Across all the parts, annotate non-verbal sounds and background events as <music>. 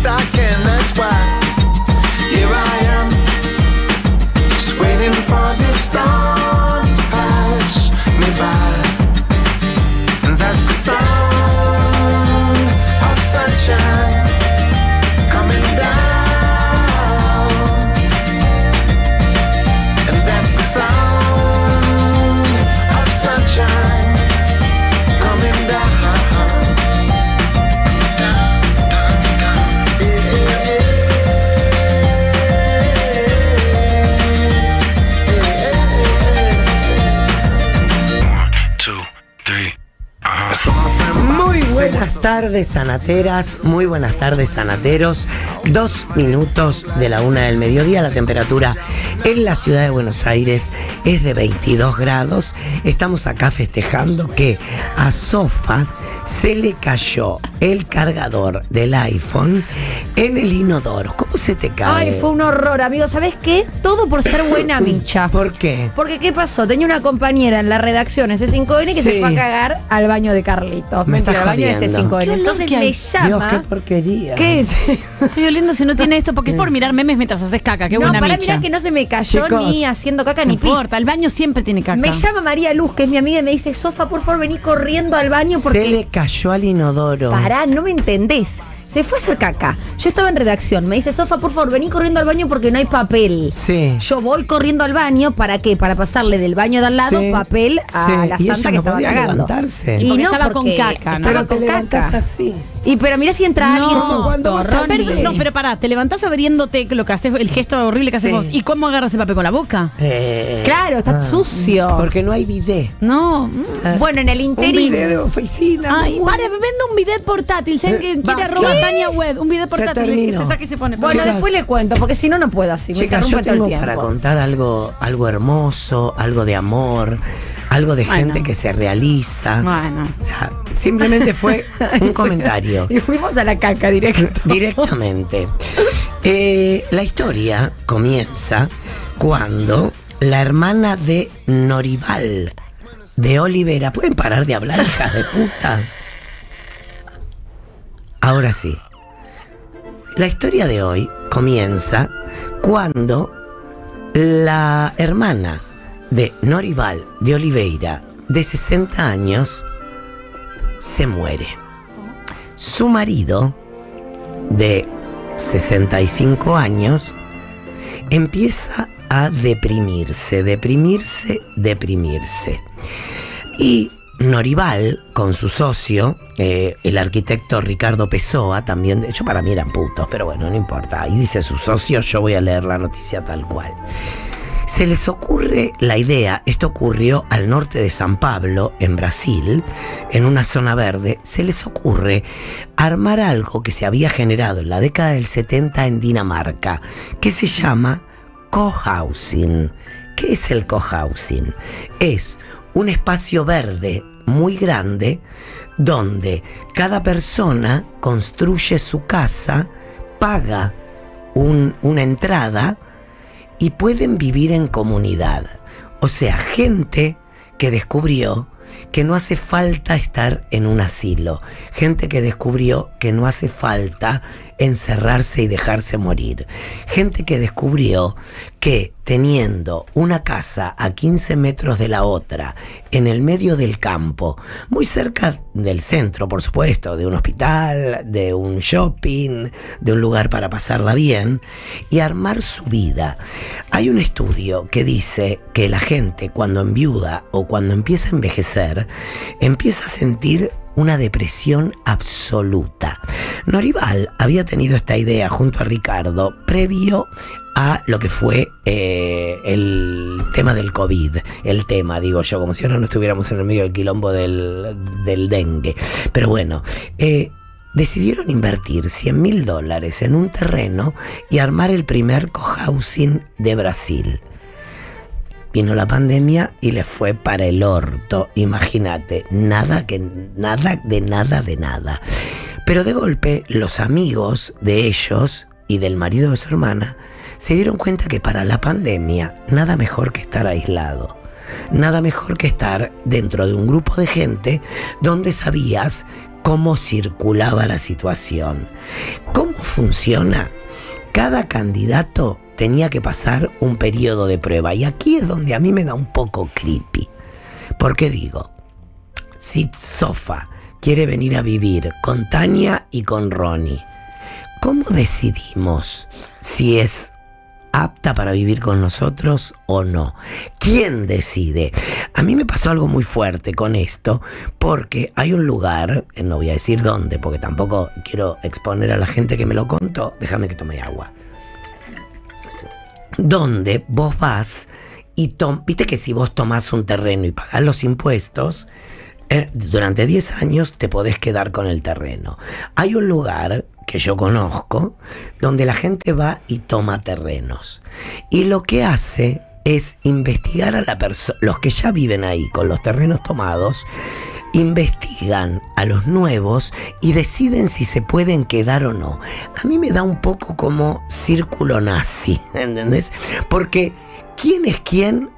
stock, and that's why. Tardes, sanateras. Muy buenas tardes, sanateros. Dos minutos de la una del mediodía. La temperatura en la ciudad de Buenos Aires es de 22 grados. Estamos acá festejando que a Sofa se le cayó el cargador del iPhone en el inodoro. ¿Cómo se te cae? Ay, fue un horror, amigo. ¿Sabes qué? Todo por ser buena <coughs> micha. ¿Por qué? Porque, ¿qué pasó? Tenía una compañera en la redacción S5N que Sí. se fue a cagar al baño de Carlitos. Me Mentira, estás al baño de jodiendo. S5N. Entonces me llama. Dios, qué porquería. ¿Qué es? <laughs> Estoy oliendo si no tiene esto, porque es por mirar memes mientras haces caca. Qué no, buena para mirar que no se me cayó Chicos, ni haciendo caca No ni pis. importa, el baño siempre tiene caca. Me llama María Luz, que es mi amiga, y me dice, Sofa, por favor, vení corriendo al baño porque... Se le cayó al inodoro. Pará, no me entendés. Se fue a hacer caca. Yo estaba en redacción. Me dice, Sofa, por favor, vení corriendo al baño porque no hay papel. Sí. Yo voy corriendo al baño, ¿para qué? Para pasarle del baño de al lado Sí, papel a sí. la Y ella santa que no estaba podía cagando. levantarse. Y Porque no, estaba con caca, ¿no? Pero te con levantas caca. así. Y pero mira si entra No, alguien. Cuando vas Pero- no, pero pará, te levantás abriéndote lo que haces, el gesto horrible que haces Sí. vos. ¿Y cómo agarras el papel con la boca? Eh, Claro, está ah, sucio. Porque no hay bidet. No. mm. Ah, Bueno, en el Un interín. bidet de oficina. Ay, pare, vende un bidet portátil. ¿Saben Eh, que quiere Tania Web? Un bidet Se portátil que terminó. se saca y se pone. Bueno, Chicas. después le cuento, porque si no, no puedo así. Me Chicas, yo interrumpe todo el tengo tiempo. para contar algo, algo hermoso, algo de amor, algo de Bueno. gente que se realiza. Bueno. O sea, simplemente fue <laughs> un comentario. Y fuimos a la caca directo. Directamente. Eh, la historia comienza cuando la hermana de Norival, de Olivera, ¿pueden parar de hablar, hijas de puta? Ahora sí. La historia de hoy comienza cuando la hermana de Norival de Oliveira, de 60 años, se muere. Su marido, de 65 años, empieza a deprimirse, deprimirse, deprimirse. Y Norival, con su socio, eh, el arquitecto Ricardo Pessoa, también, hecho para mí eran putos, pero bueno, no importa. Ahí dice su socio, yo voy a leer la noticia tal cual. Se les ocurre la idea, esto ocurrió al norte de San Pablo, en Brasil, en una zona verde, se les ocurre armar algo que se había generado en la década del 70 en Dinamarca, que se llama cohousing. ¿Qué es el cohousing? Es un espacio verde muy grande donde cada persona construye su casa, paga un- una entrada, y pueden vivir en comunidad. O sea, gente que descubrió que no hace falta estar en un asilo. Gente que descubrió que no hace falta encerrarse y dejarse morir. Gente que descubrió que teniendo una casa a 15 metros de la otra, en el medio del campo, muy cerca del centro, por supuesto, de un hospital, de un shopping, de un lugar para pasarla bien, y armar su vida. Hay un estudio que dice que la gente cuando enviuda o cuando empieza a envejecer, empieza a sentir una depresión absoluta. Norival había tenido esta idea junto a Ricardo previo a lo que fue eh, el tema del COVID, el tema, digo yo, como si ahora no estuviéramos en el medio del quilombo del, dengue. Pero bueno, eh, decidieron invertir 100 mil dólares en un terreno y armar el primer cohousing de Brasil. Vino la pandemia y les fue para el orto, imagínate, nada que nada de nada de nada. Pero de golpe los amigos de ellos y del marido de su hermana se dieron cuenta que para la pandemia nada mejor que estar aislado. Nada mejor que estar dentro de un grupo de gente donde sabías cómo circulaba la situación. ¿Cómo funciona? Cada candidato tenía que pasar un periodo de prueba y aquí es donde a mí me da un poco creepy. Porque digo, si Sofa quiere venir a vivir con Tania y con Ronnie, ¿cómo decidimos si es apta para vivir con nosotros o no? ¿Quién decide? A mí me pasó algo muy fuerte con esto porque hay un lugar, eh, no voy a decir dónde porque tampoco quiero exponer a la gente que me lo contó, déjame que tome agua donde vos vas y tom- viste que si vos tomás un terreno y pagás los impuestos, eh, durante 10 años te podés quedar con el terreno. Hay un lugar que yo conozco donde la gente va y toma terrenos. Y lo que hace es investigar a la persona, los que ya viven ahí con los terrenos tomados, investigan a los nuevos y deciden si se pueden quedar o no. A mí me da un poco como círculo nazi, <laughs> ¿entendés? Porque ¿quién es quién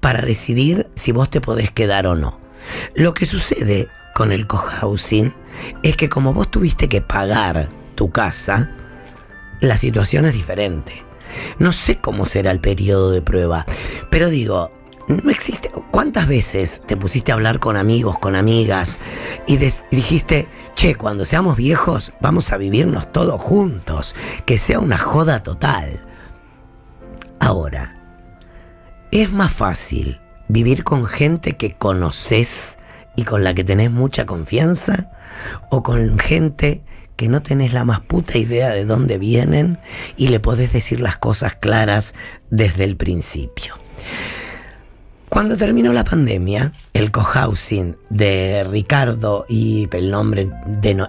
para decidir si vos te podés quedar o no? Lo que sucede con el cohousing es que como vos tuviste que pagar tu casa, la situación es diferente. No sé cómo será el periodo de prueba, pero digo, no existe. ¿Cuántas veces te pusiste a hablar con amigos, con amigas y dijiste, che, cuando seamos viejos vamos a vivirnos todos juntos, que sea una joda total? Ahora, es más fácil vivir con gente que conoces y con la que tenés mucha confianza o con gente que no tenés la más puta idea de dónde vienen y le podés decir las cosas claras desde el principio. Cuando terminó la pandemia, el cohousing de Ricardo y el nombre de No-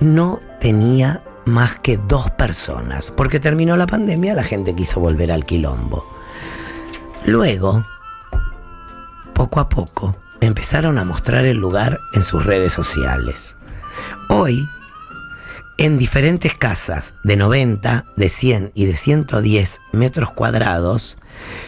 no tenía más que dos personas, porque terminó la pandemia, la gente quiso volver al quilombo. Luego, poco a poco, empezaron a mostrar el lugar en sus redes sociales. Hoy, en diferentes casas de 90, de 100 y de 110 metros cuadrados,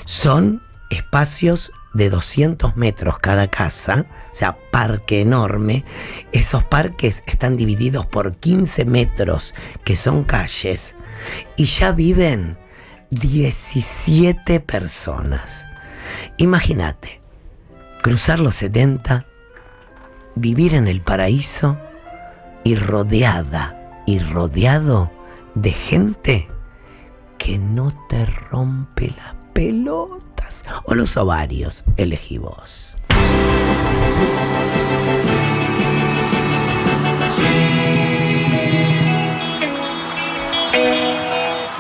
son espacios de 200 metros cada casa, o sea, parque enorme. Esos parques están divididos por 15 metros, que son calles, y ya viven 17 personas. Imagínate, cruzar los 70, vivir en el paraíso y rodeada y rodeado de gente que no te rompe las pelotas o los ovarios. Elegí vos.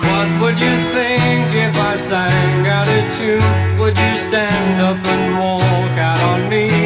What would you think if I sang out a tune? Would you stand up and walk out on me?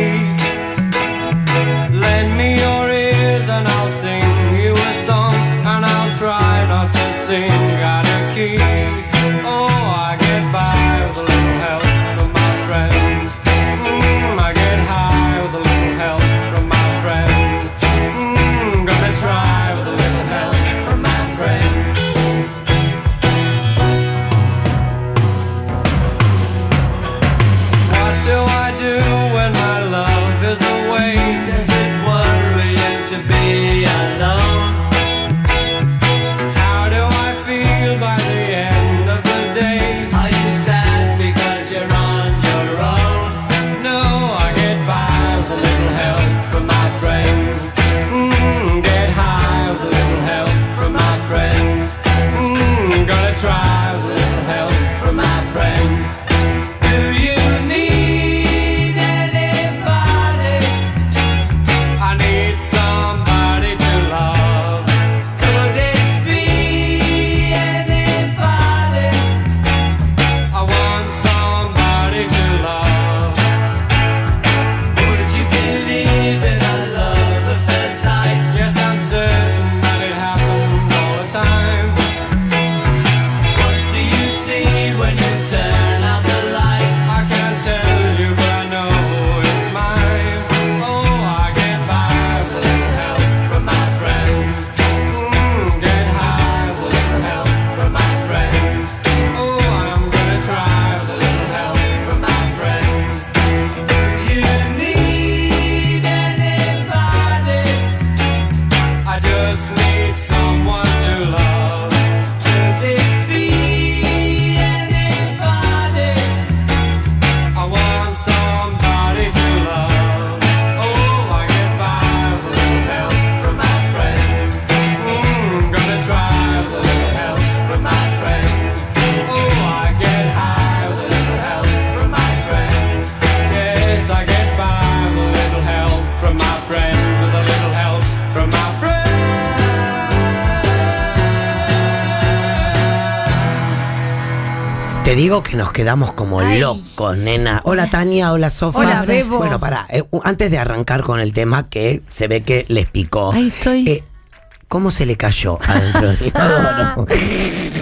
Digo que nos quedamos como locos, nena. Hola Tania, hola Sofa. Hola, Bebo. Bueno, pará, eh, antes de arrancar con el tema que se ve que les picó. Ahí estoy. eh, ¿Cómo se le cayó adentro del <laughs> inodoro?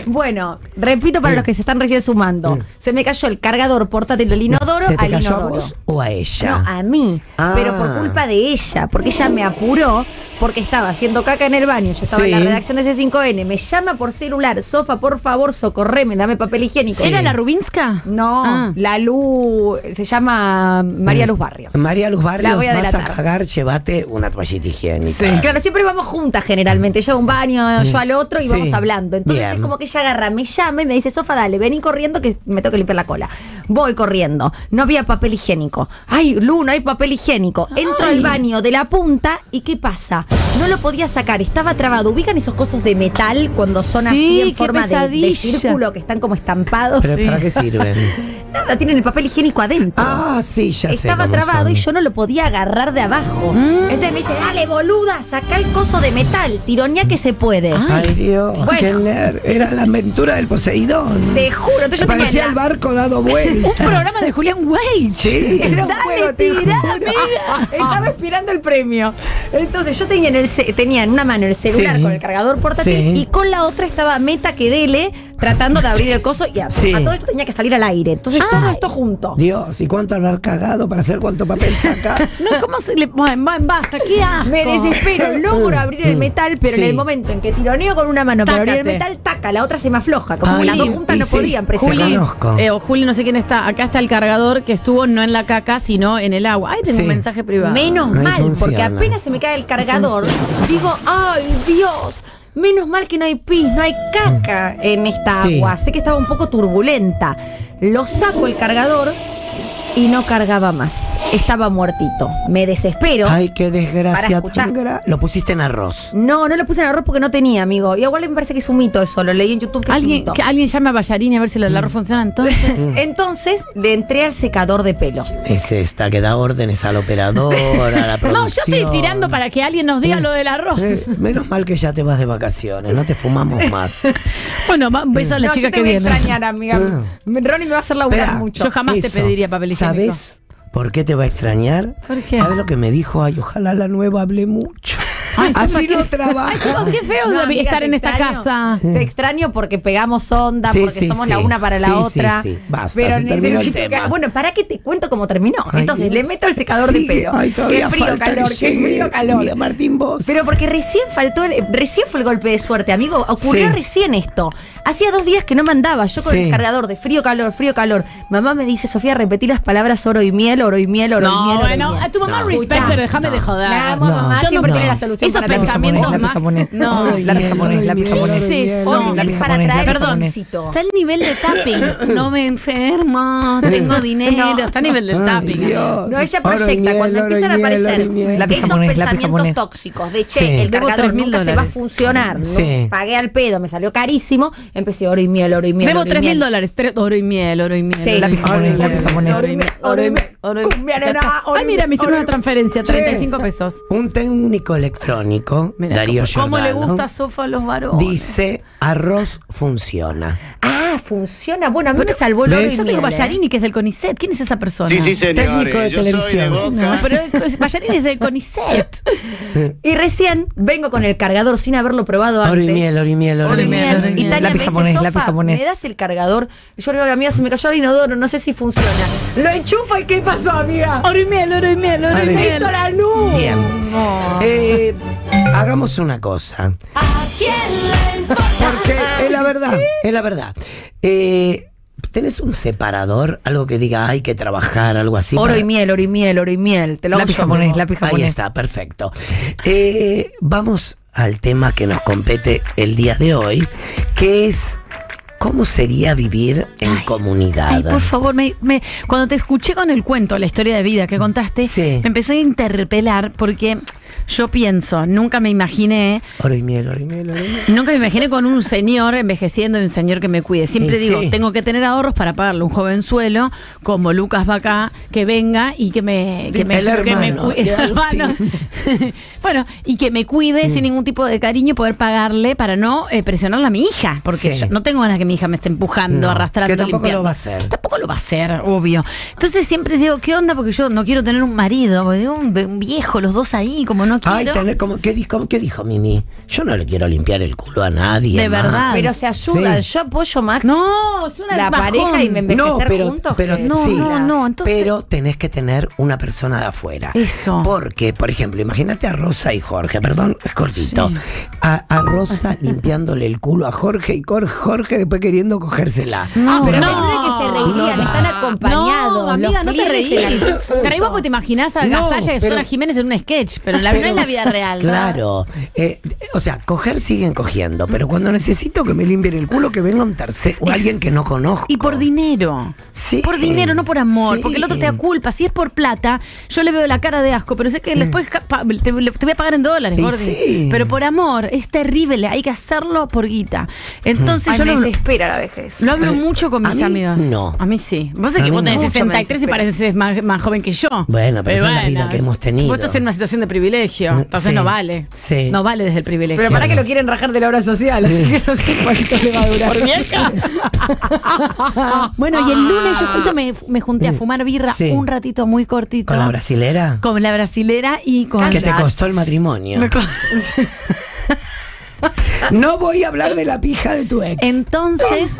Bueno, repito para los que se están recién sumando. Se me cayó el cargador portátil del inodoro ¿Se te al cayó a inodoro. vos o a ella? No, a mí. Ah. Pero por culpa de ella. Porque ella me apuró. Porque estaba haciendo caca en el baño. Yo estaba Sí. en la redacción de C5N. Me llama por celular. Sofa, por favor, socorreme. Dame papel higiénico. Sí. ¿Era la Rubinska? No, Ah. la Luz. Se llama María Luz Barrios. María Luz La Barrios, voy a vas a cagar, llévate una toallita higiénica. Claro, siempre vamos juntas generalmente. Ella a un baño, yo al otro y Sí. vamos hablando. Entonces Bien. es como que ella agarra, me llama y me dice, Sofa, dale, vení corriendo que me tengo que limpiar la cola. Voy corriendo. No había papel higiénico. Ay, Lu, no hay papel higiénico. Entro al baño de la punta y ¿qué pasa? No lo podía sacar, estaba trabado. ¿Ubican esos cosos de metal cuando son Sí, así en forma de, círculo que están como estampados? ¿Pero Sí. para qué sirven? <laughs> Nada, tienen el papel higiénico adentro. ah, sí, ya sé. Estaba trabado son. y yo no lo podía agarrar de abajo. Entonces me dice, dale, boluda, saca el coso de metal, tironía que se puede. Ay, Dios, Bueno. qué Era la aventura del Poseidón. Te juro, entonces yo tenía Parecía la- el barco dado vuelta. Un programa de Julián Weich. Sí. Era un Dale, juego, tirá, amiga. Estaba esperando el premio. Entonces yo tenía en, el tenía en una mano el celular Sí. con el cargador portátil Sí. y con la otra estaba meta que dele tratando de abrir el coso y a, Sí. a todo esto tenía que salir al aire. Entonces todo esto junto. Dios, ¿y cuánto habrá cagado para hacer cuánto papel saca? <laughs> No, ¿cómo se le.? Bueno, bueno, basta, qué asco. Me desespero, <laughs> logro abrir el metal, pero Sí. en el momento en que tironeo con una mano para abrir el Tácate. metal, taca, la otra se me afloja. Como Ay, las dos juntas no sí, podían presionar. Juli, eh, o Juli, no sé quién está. Acá está el cargador que estuvo no en la caca, sino en el agua. Ay, tengo un mensaje privado. Menos mal, porque apenas se me cae el cargador, digo, ay Dios, menos mal que no hay pis, no hay caca en esta Sí. agua. Sé que estaba un poco turbulenta. Lo saco el cargador y no cargaba más. Estaba muertito. Me desespero. Ay, qué desgracia Para tan gra- Lo pusiste en arroz. No, no lo puse en arroz porque no tenía, amigo. Y igual me parece que es un mito eso. Lo leí en YouTube que es un Alguien, mito. que alguien llame a Ballarini a ver si lo del arroz funciona entonces. <laughs> Entonces le entré al secador de pelo. Es esta que da órdenes al operador, a la producción. <laughs> No, yo estoy tirando para que alguien nos diga lo del arroz. Eh, menos mal que ya te vas de vacaciones, no te fumamos más. <laughs> Bueno, un beso a la No, chica yo te que voy a extrañar, amiga. Ronnie me va a hacer laburar mucho. Yo jamás te pediría papel higiénico. ¿Sabes por qué te va a extrañar? ¿Por qué? ¿Sabes lo que me dijo? Ay, ojalá la nueva hable mucho. Ay, Así no trabaja. Ay, chicos, qué feo No, de amiga, estar en esta casa. Te extraño porque pegamos onda, Sí, porque sí, somos sí. la una para la Sí, otra. sí, sí. Basta, Pero se terminó el necesito tema. que- Bueno, ¿para qué te cuento cómo terminó? Ay, Entonces Dios. le meto el secador de pelo. Ay, todavía qué frío falta calor, que qué frío calor. Mira, Martín Vos. Pero porque recién faltó, el- recién fue el golpe de suerte, amigo. Ocurrió Sí. recién esto. Hacía dos días que no mandaba. Yo con Sí. el cargador de frío, calor, frío, calor. Mamá me dice, Sofía, repetí las palabras oro y miel, oro y miel, oro y miel. oro y bueno, miel. a tu mamá No. respect, Escuchá. pero déjame de joder. La amo, No, mamá yo siempre no. tiene la solución Esos para pensamientos lápiz más. japonés. No, Ay, lápiz japonés, lápiz para traer Perdón, está el nivel de tapping. No me enfermo, tengo <laughs> dinero. Está el nivel del Ay, tapping. Dios. No, ella proyecta miel, cuando empiezan a aparecer miel. Esos japonés, pensamientos tóxicos de che, Sí. el cargador 3.000 nunca se va a dólares. funcionar. ¿no? Sí. Pagué al pedo, me salió carísimo. Empecé oro y miel, oro y miel. Debo oro y 3 mil miel. dólares. Tres- Oro y miel, oro y miel. Sí, oro y lápiz miel, japonés, oro y lápiz miel, japonés. oro y miel, oro y Ay, mira, me hicieron una transferencia, Che. 35 pesos. Un técnico electrónico, Mira, Darío ¿cómo, cómo le Giordano, gusta sofa a los varones? dice arroz funciona. Ah, funciona. Bueno, a mí me salvó el oro ¿ves? y Yo ¿eh? Ballarini, que es del CONICET. ¿Quién es esa persona? Sí, sí, Técnico de señores. Yo soy de televisión. Boca. No, pero Ballarini es del CONICET. <laughs> Y recién vengo con el cargador sin haberlo probado Oro antes. y miel, oro y miel, oro y y miel. oro y Y miel. Tania Lápiz me dice, japonés, Sofa, japonés. ¿me das el cargador? Y yo le digo, amiga, se me cayó el inodoro, no sé si funciona. Lo enchufa y ¿qué pasó, amiga? Oro y miel, oro y miel, oro y y ¡Se miel. hizo la luz! Bien. Eh, hagamos una cosa. Porque es la verdad, es la verdad. Eh, ¿Tenés un separador? Algo que diga hay que trabajar, algo así. Oro para- y miel, oro y miel, oro y miel. Te lo hago Lápiz japonés, lápiz Ahí japonés. está, perfecto. Eh, vamos al tema que nos compete el día de hoy, que es cómo sería vivir en comunidad. Ay, por favor, me- me- cuando te escuché con el cuento, la historia de vida que contaste, Sí. me empezó a interpelar porque yo pienso, nunca me imaginé, Oro y miel, oro y miel, oro y miel. nunca me imaginé con un señor envejeciendo y un señor que me cuide. Siempre digo, sí. tengo que tener ahorros para pagarle un jovenzuelo como Lucas Bacá, que venga y que me, que me, El que me cuide. Hermano. <laughs> bueno, y que me cuide Mm. sin ningún tipo de cariño, poder pagarle para no eh, presionarla a mi hija, porque Sí. yo no tengo ganas que mi hija me esté empujando, No, arrastrando, que tampoco limpiando. lo va a hacer. Tampoco lo va a hacer, obvio. Entonces siempre digo, ¿qué onda? Porque yo no quiero tener un marido, porque digo, un, un viejo, los dos ahí, como no quiero. Ay, tener como, ¿qué, dijo, ¿qué dijo Mimi? Yo no le quiero limpiar el culo a nadie. De más. verdad. Pero se ayudan. Sí. Yo apoyo más No, es una la bajón. pareja y me envejecer No, pero, juntos. pero que- No, sí, no, no, entonces- pero tenés que tener una persona de afuera. Eso. Porque, por ejemplo, imagínate a Rosa y Jorge, perdón, es cortito. Sí. A, a Rosa <laughs> limpiándole el culo a Jorge y Cor- Jorge después queriendo cogérsela. No, Pero no. Reirían, No. están acompañados. No, amiga, no te reís. Te reís vos porque te imaginás a No, Gasalla y Sora Jiménez en un sketch, pero en la, no Pero- en la vida real. ¿no? Claro. Eh, o sea, coger siguen cogiendo, pero cuando necesito que me limpien el culo, que venga un tercero o Es- alguien que no conozco. Y por dinero. Sí. Por dinero, no por amor. Sí. Porque el otro te da culpa. Si es por plata, yo le veo la cara de asco, pero sé que después te, te voy a pagar en dólares, Gordi. sí. Pero por amor, es terrible. Hay que hacerlo por guita. Entonces Ay, yo me lo, desespera la vejez. lo hablo mucho con a mis mí amigos. no. A mí sí. Vos es que vos tenés no. Mucho me 63 y pareces más, más joven que yo. Bueno, pero esa es la vida que hemos tenido. Vos estás en una situación de privilegio. Mm, Entonces sí. no vale. Sí. No vale desde el privilegio. Pero para que lo quieren rajar de la obra social, así que no sé cuánto le va a durar. ¿Por vieja? <laughs> bueno, y el lunes yo justo me, me junté a fumar birra Sí. un ratito muy cortito. ¿Con la brasilera? Con la brasilera y con. ¿Qué te costó el matrimonio? Me <laughs> No voy a hablar de la pija de tu ex. Entonces,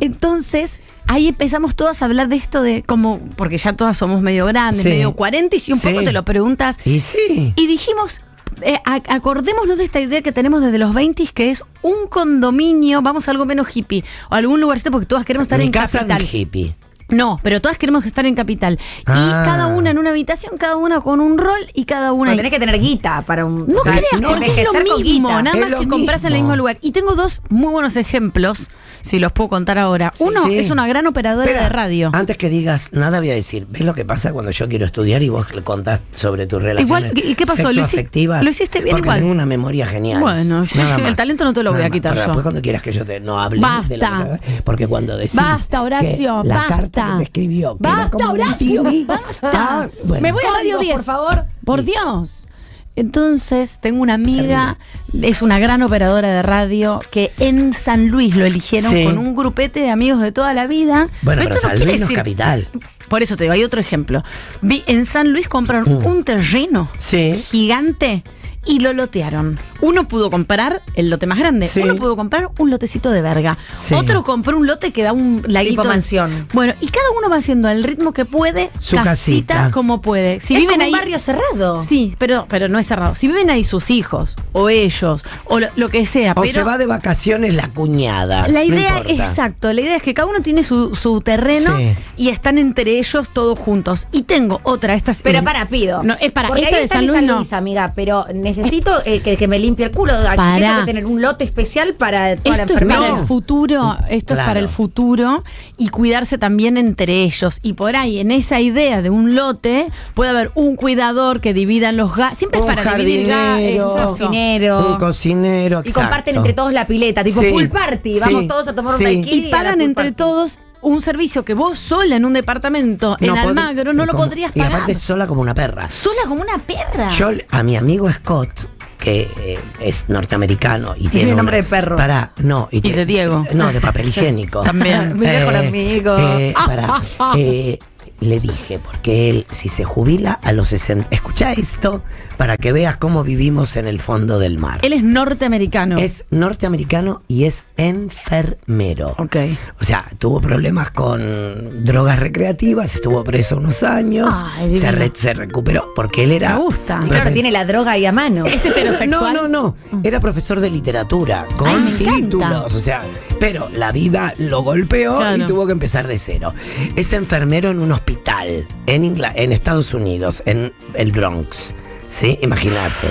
entonces, ahí empezamos todas a hablar de esto de como, porque ya todas somos medio grandes, Sí. medio 40 y si un Sí. poco te lo preguntas. Y sí. Y dijimos, eh, a- acordémonos de esta idea que tenemos desde los 20 que es un condominio, vamos a algo menos hippie, o algún lugarcito porque todas queremos estar Mi en casa capital. en hippie. No, pero todas queremos estar en capital. Ah. Y cada una en una habitación, cada una con un rol y cada una. Tenés que tener guita para un. No o sea, creas, no, porque es lo mismo, guita. nada Es más que compras en el mismo lugar. Y tengo dos muy buenos ejemplos, si los puedo contar ahora. Sí, Uno sí. es una gran operadora Espera, de radio. Antes que digas nada, voy a decir, ¿ves lo que pasa cuando yo quiero estudiar y vos le contás sobre tus relaciones Igual, ¿y qué pasó? Lo hiciste- sexoafectivas? lo hiciste bien Porque igual. tengo una memoria genial. Bueno, el talento no te lo voy a más. quitar yo. después cuando quieras que yo te no hable de Basta. te- porque cuando decís Basta, Horacio, que la basta. carta que te escribió Basta, Horacio, basta. ah, bueno. Me voy a Radio Códigos, 10. por favor. Por Dios. Entonces, tengo una amiga, es una gran operadora de radio, que en San Luis lo eligieron Sí. con un grupete de amigos de toda la vida. Bueno, pero esto San Luis no es capital. Por eso te digo, hay otro ejemplo. Vi, en San Luis compraron un terreno. Sí. gigante y lo lotearon. Uno pudo comprar el lote más grande, Sí. uno pudo comprar un lotecito de verga, Sí. otro compró un lote que da un laguito. mansión. Bueno, y cada uno va haciendo al ritmo que puede, Su casita, casita. como puede. Si es viven como ahí un barrio cerrado. Sí, pero, pero no es cerrado. Si viven ahí sus hijos, o ellos, o lo, lo que sea, O pero se va de vacaciones la cuñada. la idea, exacto, la idea es que cada uno tiene su, su terreno Sí. y están entre ellos todos juntos. Y tengo otra, esta es- Pero para, pido. No, es para, Porque esta ahí de San Luis, no. amiga, pero necesito eh, que, que me limpie el culo. Aquí Pará. tengo que tener un lote especial para toda la Esto es enfermedad. para No. el futuro, esto es para el futuro y cuidarse también entre ellos. Y por ahí, en esa idea de un lote, puede haber un cuidador que dividan los gastos. Siempre es Un para dividir gastos. Cocinero. Un cocinero, Y comparten entre todos la pileta, tipo Sí, pool party. sí, Vamos todos a tomar sí. un Y la pagan entre party. todos un servicio que vos sola en un departamento en No Almagro no lo podrías Y pagar. aparte sola como una perra. sola como una perra. Yo a mi amigo Scott, que eh, es norteamericano y tiene, nombre una- de perro. Para, no, y, Y de Diego. No, de papel higiénico. <laughs> También. <laughs> Mi mejor amigo. eh, para, <laughs> eh, le dije, porque él, si se jubila a los 60, escucha esto para que veas cómo vivimos en el fondo del mar. Él es norteamericano. Es norteamericano y es enfermero. Ok. O sea, tuvo problemas con drogas recreativas, estuvo preso unos años, Ay, se, re- se recuperó porque él era... Me gusta. Y claro, tiene la droga ahí a mano. Es heterosexual. No, no, no. Era profesor de literatura con Ay, me encanta. títulos. O sea, pero la vida lo golpeó y tuvo que empezar de cero. Es enfermero en un hospital en, Ingla- en Estados Unidos, en el Bronx. ¿Sí? Imagínate.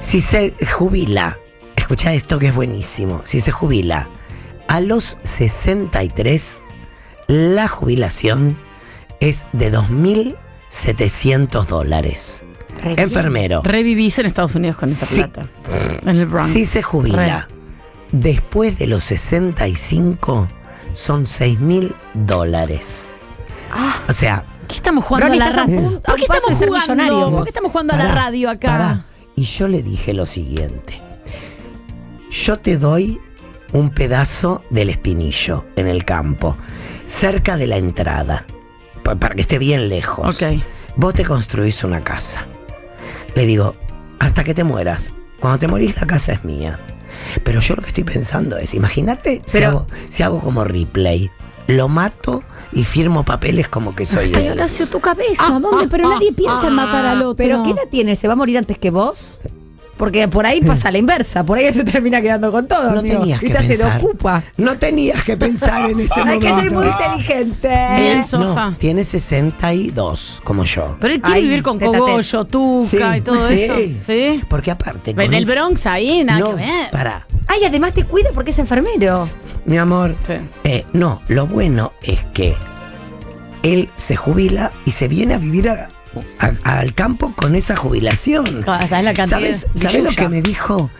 Si se jubila, escucha esto que es buenísimo, si se jubila a los 63, la jubilación es de 2.700 dólares. Enfermero. Revivís en Estados Unidos con esa Sí. plata. En el Bronx. Si se jubila después de los 65, son 6.000 dólares. O sea, ¿Qué estamos jugando Ronnie, a la radio? ¿Por qué estamos jugando? millonario ¿Por vos. qué estamos jugando a la radio acá? pará. Y yo le dije lo siguiente. Yo te doy un pedazo del espinillo en el campo, cerca de la entrada, pa- para que esté bien lejos. Ok. Vos te construís una casa. Le digo, hasta que te mueras. Cuando te morís la casa es mía. Pero yo lo que estoy pensando es, imagínate si, Pero- hago, si hago como replay. Lo mato y firmo papeles como que soy Ay, él. Horacio, tu cabeza. ¿Dónde? Pero nadie piensa en matar al otro. ¿Pero qué la tiene? ¿Se va a morir antes que vos? Porque por ahí pasa la inversa, por ahí se termina quedando con todo. No amigo. tenías y que te se lo pensar. ocupa. No tenías que pensar en este Hay momento. que ser muy inteligente. Él no, tiene 62, como yo. Pero él quiere Ay, vivir con cogollo, tuca y todo sí. eso. ¿Sí? Porque aparte. con En el Bronx ahí, nada no, que ver. Pará, Ay, además te cuida porque es enfermero. mi amor. Sí. eh, no, lo bueno es que él se jubila y se viene a vivir a- a- al campo con esa jubilación. ¿Sabes la cantidad ¿Sabes, de ¿sabes lo que me dijo?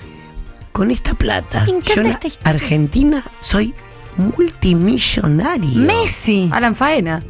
Con esta plata, yo en esta historia. Argentina soy multimillonario. Messi. Alan Faena.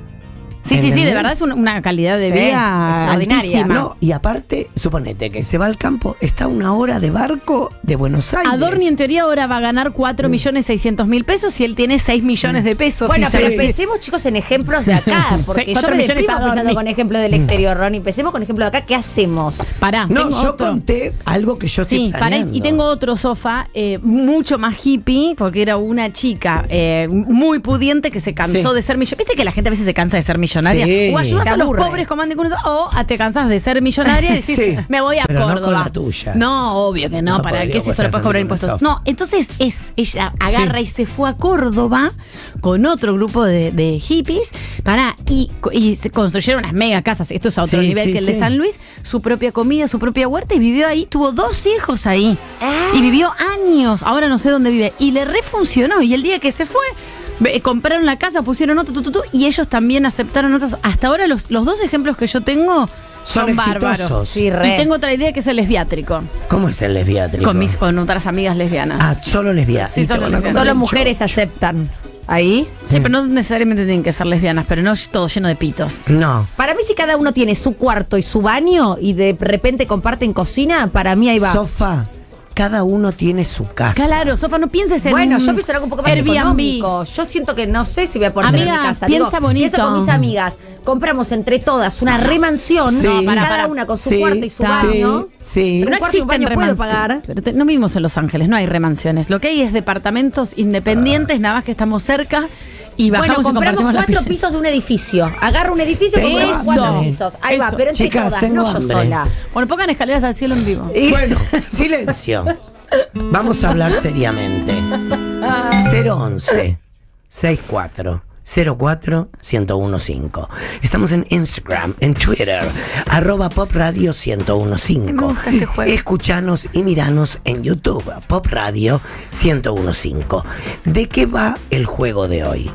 Sí, sí, sí, de verdad es una, una calidad de Sí, vida extraordinaria. altísima. No, y aparte, suponete que se va al campo, está a una hora de barco de Buenos Aires. Adorni en teoría ahora va a ganar 4 millones 600 mil pesos y él tiene 6 millones de pesos. Bueno, Y pero se- pensemos, chicos, en ejemplos de acá. <laughs> Porque cuatro yo me millones deprimo a pensando con ejemplos del exterior, Ronnie. Empecemos con ejemplos de acá. ¿Qué hacemos? Pará, No, tengo yo otro. conté algo que yo estoy Sí, pará, planeando. y tengo otro sofá eh, mucho más hippie, porque era una chica eh, muy pudiente que se cansó Sí. de ser millonaria. ¿Viste que la gente a veces se cansa de ser millonaria? Sí. O ayudas a los pobres con con eso, o a te cansas de ser millonaria y decís, <laughs> Sí, me voy a pero no con Córdoba. la tuya. No, obvio que no, No, para qué si solo puedes cobrar impuestos. No, entonces es, ella agarra y se fue a Córdoba con otro grupo de, de hippies para y, se construyeron unas mega casas. Esto es a otro Sí, nivel sí, que el de. San Luis, su propia comida, su propia huerta y vivió ahí, tuvo dos hijos ahí. Y vivió años, ahora no sé dónde vive. Y le refuncionó. Y el día que se fue, compraron la casa, pusieron otro, tu, tu, tu, y ellos también aceptaron otros. Hasta ahora los, los dos ejemplos que yo tengo son, Son bárbaros. exitosos. Sí, re. Y tengo otra idea que es el lesbiátrico. ¿Cómo es el lesbiátrico? Con, mis, con otras amigas lesbianas. Ah, solo lesbiátrico. Sí, solo lesbianas. Solo mujeres aceptan. Ahí. Sí, pero no necesariamente tienen que ser lesbianas, pero no todo lleno de pitos. No. Para mí, si cada uno tiene su cuarto y su baño y de repente comparten cocina, para mí ahí va. Sofá, cada uno tiene su casa. Claro, Sofa, no pienses en Bueno, yo pienso en algo un poco más Airbnb. económico. Yo siento que no sé si voy a poner en Amiga, mi casa. piensa bonito. Pienso con mis amigas. Compramos entre todas una remansión. Sí. No, para, cada una con su Sí, cuarto y su sí, baño. sí. Pero No un cuarto y un existen baño puedo remansiones. pagar. Pero te- no vivimos en Los Ángeles, no hay remansiones. Lo que hay es departamentos independientes, nada más que estamos cerca y Bueno, bajamos y compramos la cuatro pisos de un edificio. Agarro un edificio y compramos cuatro pisos. Ahí va, Eso. pero entre Chicas, todas, tengo no yo hambre. sola. Bueno, pongan escaleras al cielo en vivo. <laughs> Y- Bueno, silencio. Vamos a hablar seriamente. 011 64 04 1015. Estamos en Instagram, en Twitter, arroba Pop Radio 1015. Me gusta este. Escuchanos y miranos en YouTube, Pop Radio 1015. ¿De qué va el juego de hoy?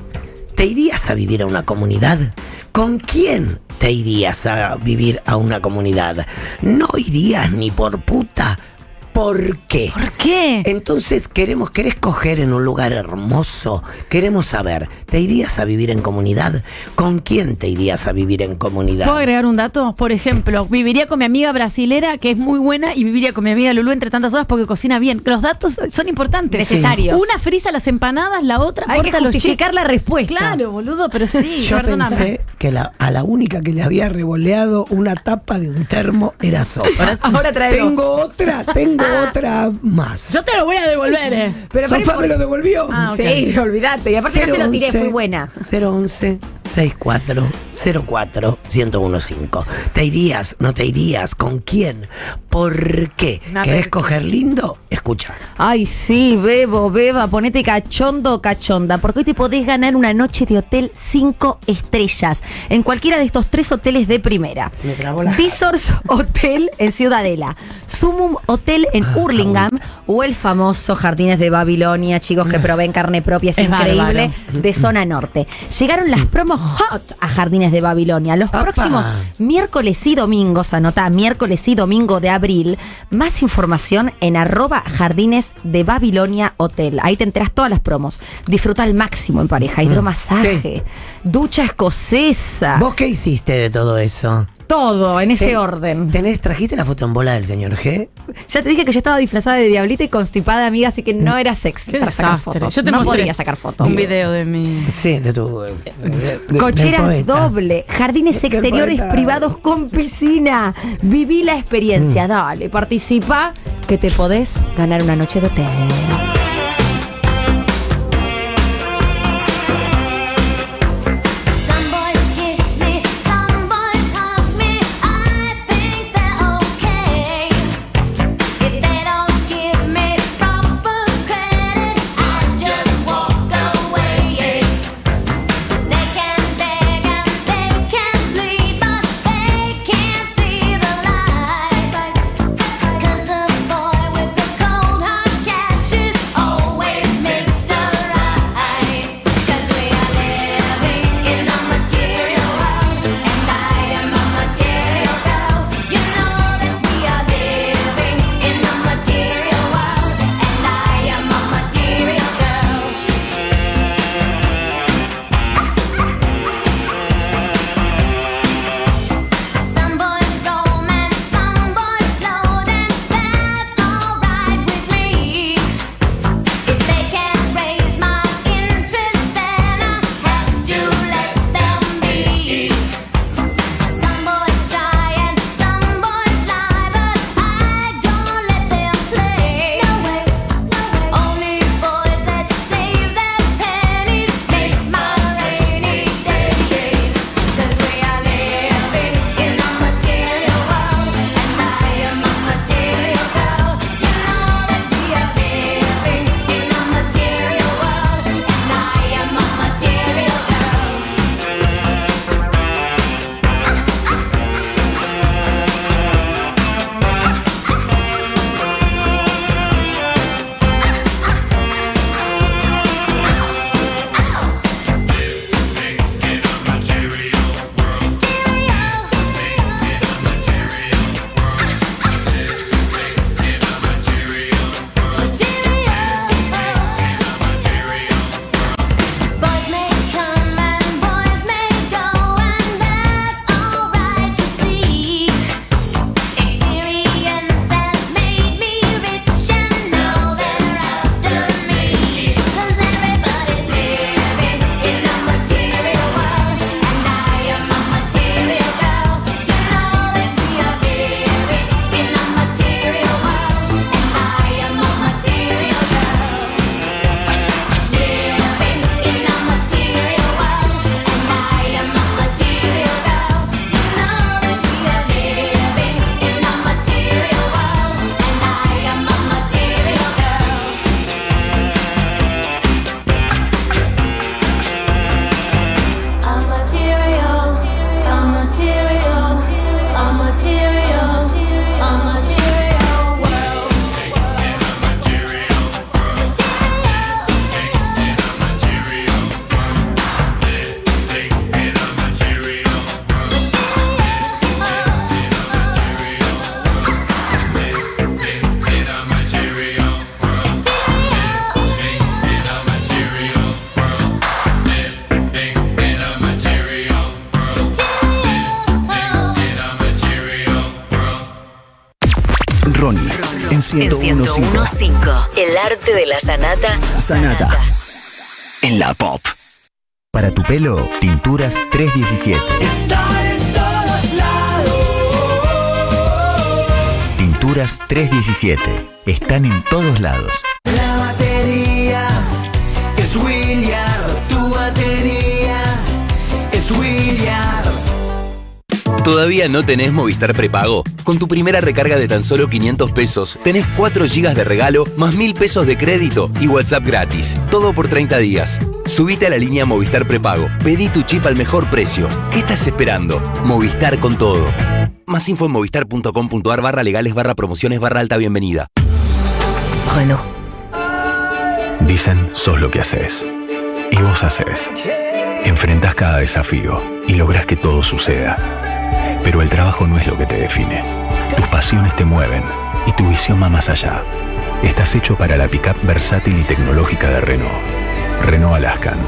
¿Te irías a vivir a una comunidad? ¿Con quién te irías a vivir a una comunidad? No irías ni por puta. ¿Por qué? ¿Por qué? Entonces queremos, querés coger en un lugar hermoso. Queremos saber, ¿te irías a vivir en comunidad? ¿Con quién te irías a vivir en comunidad? ¿Puedo agregar un dato? Por ejemplo, viviría con mi amiga brasilera, que es muy buena, y viviría con mi amiga Lulú entre tantas horas porque cocina bien. Los datos son importantes. Necesarios. Una frisa las empanadas, la otra Hay que corta los justificar la respuesta. Claro, boludo, pero sí, Yo perdóname. pensé que la- a la única que le había revoleado una tapa de un termo era Sofa. Ahora trae dos. Tengo otra, tengo otra más. Yo te lo voy a devolver, eh. Pero Sofa me lo devolvió. Ah, ok. Sí, olvídate. Y aparte no se lo tiré, fui buena. 011 64 04 1015. ¿Te irías? ¿No te irías? ¿Con quién? ¿Por qué? Una ¿Querés coger lindo? Escucha. Ay, sí, bebo, beba, ponete cachondo o cachonda, porque hoy te podés ganar una noche de hotel cinco estrellas. En cualquiera de estos tres hoteles de primera. Se me trabó la Resorts <laughs> Hotel en Ciudadela, Sumum Hotel en Ah, Hurlingham o el famoso Jardines de Babilonia, chicos que proveen carne propia, es, Es increíble, bárbaro. de zona norte. Llegaron las promos hot a Jardines de Babilonia. Los próximos miércoles y domingos, anotá, miércoles y domingo de abril, más información en arroba Jardines de Babilonia Hotel. Ahí te enteras todas las promos. Disfruta al máximo en pareja, hidromasaje, ducha escocesa, ¿Vos qué hiciste de todo eso? todo en ese orden. ¿Tenés, trajiste la foto en bola del señor G? Ya te dije que yo estaba disfrazada de diablita y constipada, amiga, así que no era sexy Qué para sacar desastre. fotos. Yo te no mostré podía sacar fotos. Un video de mi. Sí, de tu. de- de- del Cocheras poeta. doble, jardines Del exteriores poeta. privados con piscina. Viví la experiencia, Mm. dale, participa que te podés ganar una noche de hotel. En En 1015. 1015. El arte de la sanata. Sanata. En la pop. Para tu pelo, tinturas 317. Estar en todos lados. Tinturas 317. Están en todos lados. La batería es William. Tu batería es William. ¿Todavía no tenés Movistar prepago? Con tu primera recarga de tan solo 500 pesos, tenés 4 GB de regalo, más 1000 pesos de crédito y WhatsApp gratis. Todo por 30 días. Subite a la línea Movistar prepago. Pedí tu chip al mejor precio. ¿Qué estás esperando? Movistar con todo. Más info en movistar.com.ar barra legales barra promociones barra alta bienvenida. Renault. Dicen, sos lo que haces. Y vos haces. Enfrentás cada desafío y lográs que todo suceda. Pero el trabajo no es lo que te define. Tus pasiones te mueven y tu visión va más allá. Estás hecho para la pickup versátil y tecnológica de Renault. Renault Alaskan,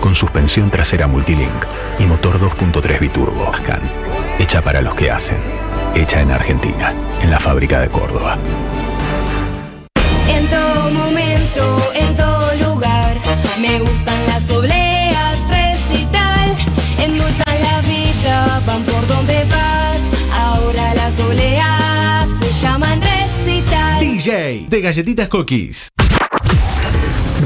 con suspensión trasera multilink y motor 2.3 biturbo. Alaskan, hecha para los que hacen. Hecha en Argentina, en la fábrica de Córdoba. En todo momento, en todo lugar, me gustan las obleas, por donde vas. Ahora las obleas se llaman recital. DJ de Galletitas Cookies.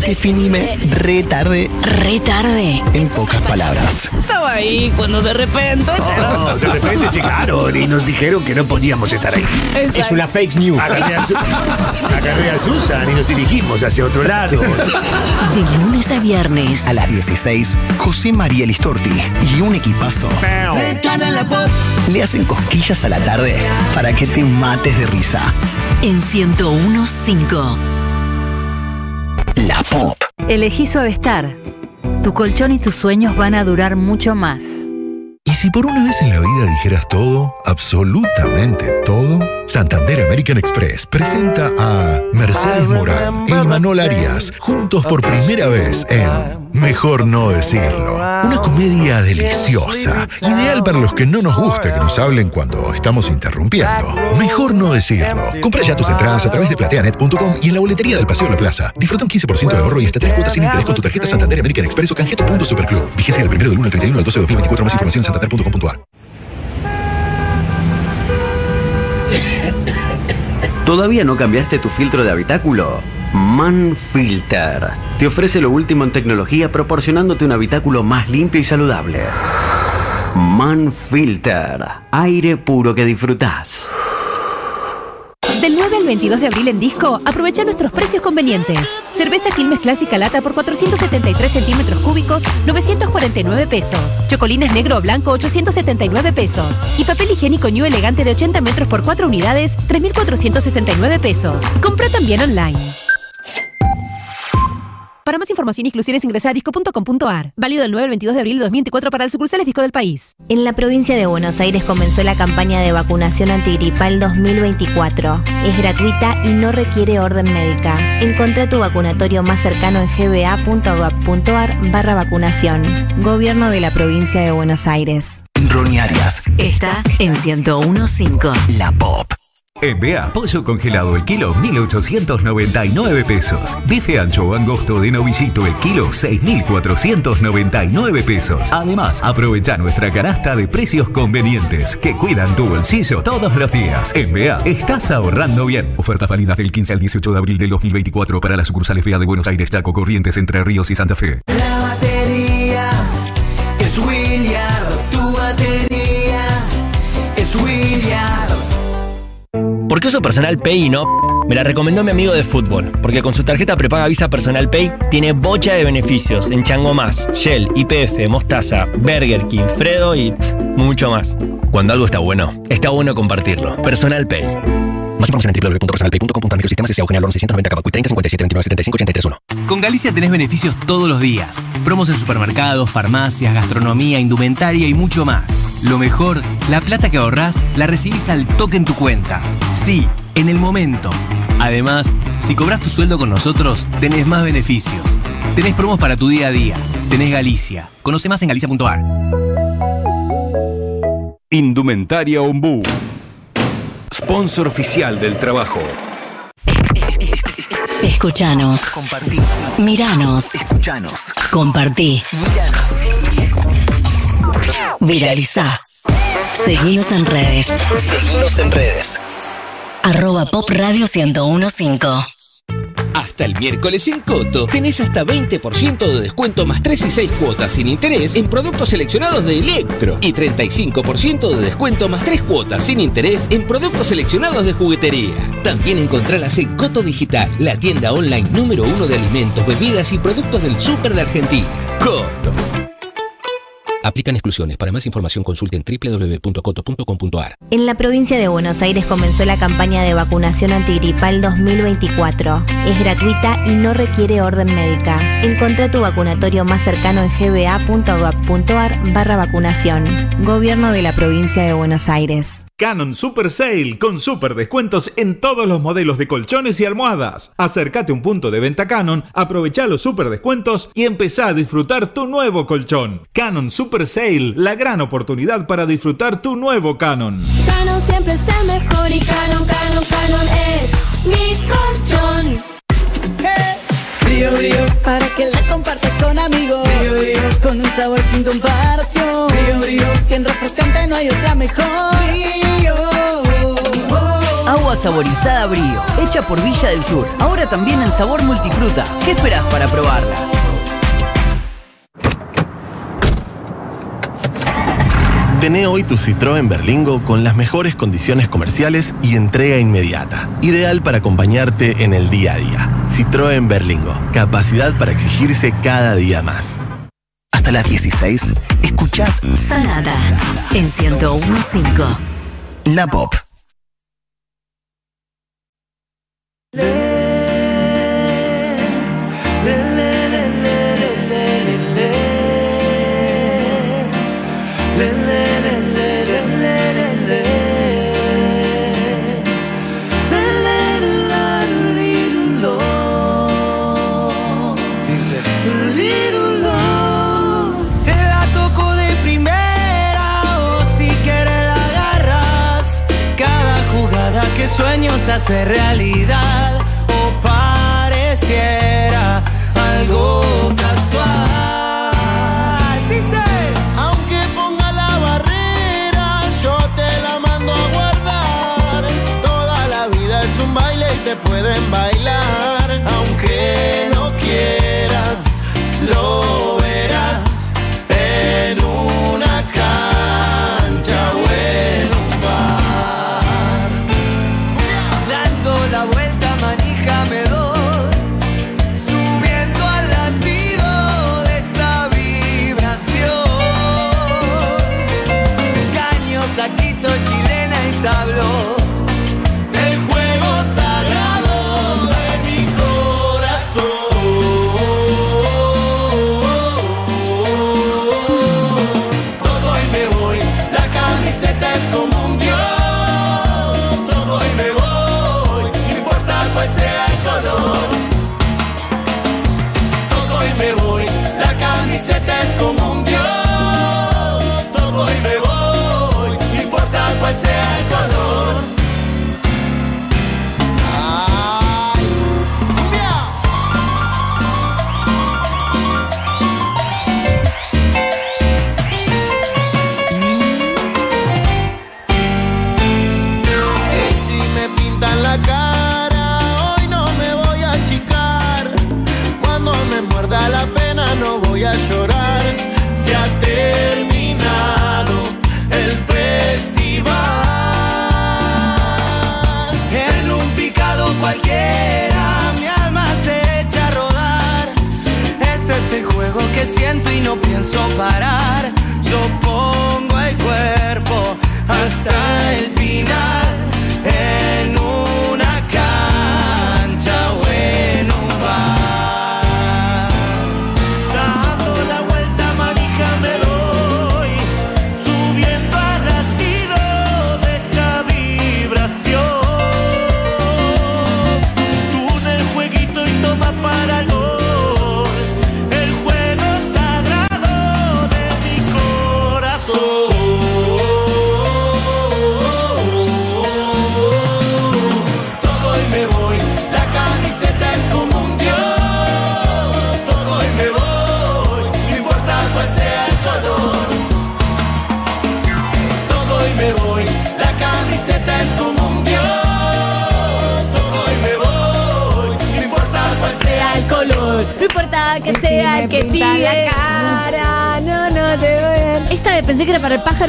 Definime re tarde. Re tarde. En pocas palabras. Estaba ahí cuando de repente. Oh, de repente llegaron y nos dijeron que no podíamos estar ahí. Es una fake news. Agarré a, Su- agarré a Susan y nos dirigimos hacia otro lado. De lunes a viernes. A las 16, José María Listorti y un equipazo le hacen cosquillas a la tarde para que te mates de risa. En 1015. La Pop. Elegí Suavestar. Tu colchón y tus sueños van a durar mucho más. Y si por una vez en la vida dijeras todo, absolutamente todo, Santander American Express presenta a Mercedes Morán e Imanol Arias juntos por primera vez en Mejor no decirlo. Una comedia deliciosa, ideal para los que no nos gusta que nos hablen cuando estamos interrumpiendo. Mejor no decirlo. Compra ya tus entradas a través de plateanet.com y en la boletería del Paseo La Plaza. Disfruta un 15% de ahorro y hasta tres cuotas sin interés con tu tarjeta Santander American Express o canjeta punto Superclub. Vigencia del 1 del 1 al 31 del 12 de 2024. Más información en santander.com.ar. ¿Todavía no cambiaste tu filtro de habitáculo? Manfilter te ofrece lo último en tecnología proporcionándote un habitáculo más limpio y saludable. Manfilter, aire puro que disfrutás. Del 9 al 22 de abril en Disco, aprovecha nuestros precios convenientes. Cerveza Quilmes Clásica Lata por 473 centímetros cúbicos, 949 pesos. Chocolines negro o blanco, 879 pesos. Y papel higiénico New Elegante de 80 metros por 4 unidades, 3.469 pesos. Compra también online. Para más información e inclusiones ingresa a disco.com.ar. Válido del 9 al 22 de abril de 2024 para el sucursales Disco del país. En la provincia de Buenos Aires comenzó la campaña de vacunación antigripal 2024. Es gratuita y no requiere orden médica. Encontrá tu vacunatorio más cercano en gba.gov.ar barra vacunación. Gobierno de la provincia de Buenos Aires. Ronnie Arias. Está en 1015. La Pop. MBA Pollo Congelado el kilo 1899 pesos. Bife ancho angosto de novillito el kilo 6499 pesos. Además, aprovecha nuestra canasta de precios convenientes que cuidan tu bolsillo todos los días. MBA, estás ahorrando bien. Oferta válida del 15 al 18 de abril del 2024 para las sucursales FEA de Buenos Aires, Chaco, Corrientes, Entre Ríos y Santa Fe. La ¿Por qué uso Personal Pay y no? Me la recomendó mi amigo de fútbol, porque con su tarjeta prepaga Visa Personal Pay tiene bocha de beneficios en Chango Más, Shell, IPF, Mostaza, Burger King, Fredo y mucho más. Cuando algo está bueno, está bueno compartirlo. Personal Pay. Más información en www.personalpay.com. Microsistemas S.A. Eugenia Lorón 690 Cabacuy 30 57 29 75 83 1. Con Galicia tenés beneficios todos los días. Promos en supermercados, farmacias, gastronomía, indumentaria y mucho más. Lo mejor, la plata que ahorrás la recibís al toque en tu cuenta. Sí, en el momento. Además, si cobras tu sueldo con nosotros, tenés más beneficios. Tenés promos para tu día a día. Tenés Galicia. Conoce más en galicia.ar. Indumentaria Ombú. Sponsor oficial del trabajo. Escuchanos. Compartí. Miranos. Escuchanos. Compartí. Viraliza. Seguinos en redes. Seguinos en redes. Arroba Pop Radio 1015. Hasta el miércoles en Coto tenés hasta 20% de descuento más 3 y 6 cuotas sin interés en productos seleccionados de Electro y 35% de descuento más 3 cuotas sin interés en productos seleccionados de juguetería. También encontralas en Coto Digital, la tienda online número uno de alimentos, bebidas y productos del súper de Argentina. Coto. Aplican exclusiones. Para más información consulten www.coto.com.ar. En la provincia de Buenos Aires comenzó la campaña de vacunación antigripal 2024. Es gratuita y no requiere orden médica. Encontrá tu vacunatorio más cercano en gba.gov.ar barra vacunación. Gobierno de la provincia de Buenos Aires. Canon Super Sale con super descuentos en todos los modelos de colchones y almohadas. Acércate a un punto de venta Canon, aprovecha los super descuentos y empezá a disfrutar tu nuevo colchón. Canon Super Sale, la gran oportunidad para disfrutar tu nuevo Canon. Canon siempre es el mejor y Canon, Canon, Canon es mi colchón. Frío, frío, para que la compartas con amigos. Frío, con un sabor sin comparación. Que en refrescante no hay otra mejor. Agua saborizada Brío, hecha por Villa del Sur. Ahora también en sabor multifruta. ¿Qué esperás para probarla? Tené hoy tu Citroën Berlingo con las mejores condiciones comerciales y entrega inmediata. Ideal para acompañarte en el día a día. Citroën Berlingo. Capacidad para exigirse cada día más. Hasta las 16, escuchás Sanada en 1015. La Pop. Jugada que sueño se hace realidad o pareciera algo casual. Dice, aunque ponga la barrera, yo te la mando a guardar. Toda la vida es un baile y te pueden bailar, aunque no quieras, lo no pienso parar.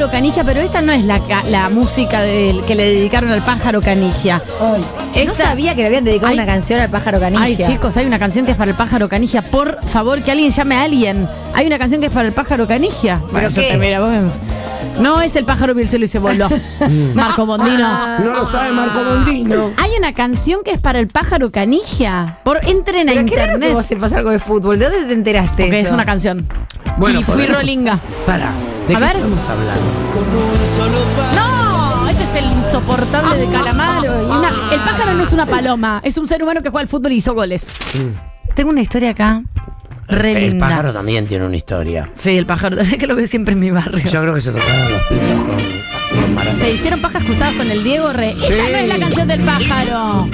Pájaro canigia, pero esta no es la, ca- la música que le dedicaron al pájaro canigia. No sabía que le habían dedicado una canción al pájaro canigia. Ay, chicos, hay una canción que es para el pájaro canigia. Por favor, que alguien llame a alguien. Hay una canción que es para el pájaro canigia. Bueno, qué? mira, vos. No es el pájaro vio el cielo y se voló. <laughs> Marco Mondino. No lo sabe Marco Mondino. Hay una canción que es para el pájaro canigia. Por entren a Pero qué raro que internet. vos sepas algo de fútbol. ¿De dónde te enteraste? Porque es una canción. Bueno, y fui podemos- rolinga. Para, ¿de A qué ver. estamos hablando? ¡No! Este es el insoportable de Calamaro. Una- el pájaro no es una paloma, es un ser humano que juega al fútbol y hizo goles. Tengo una historia acá. Re El linda. pájaro también tiene una historia. Sí, el pájaro. <laughs> Que lo veo siempre en mi barrio. Yo creo que se tocaron los pitos con, con. Se hicieron pajas cruzadas con el Diego Re. Esta no es la canción del pájaro.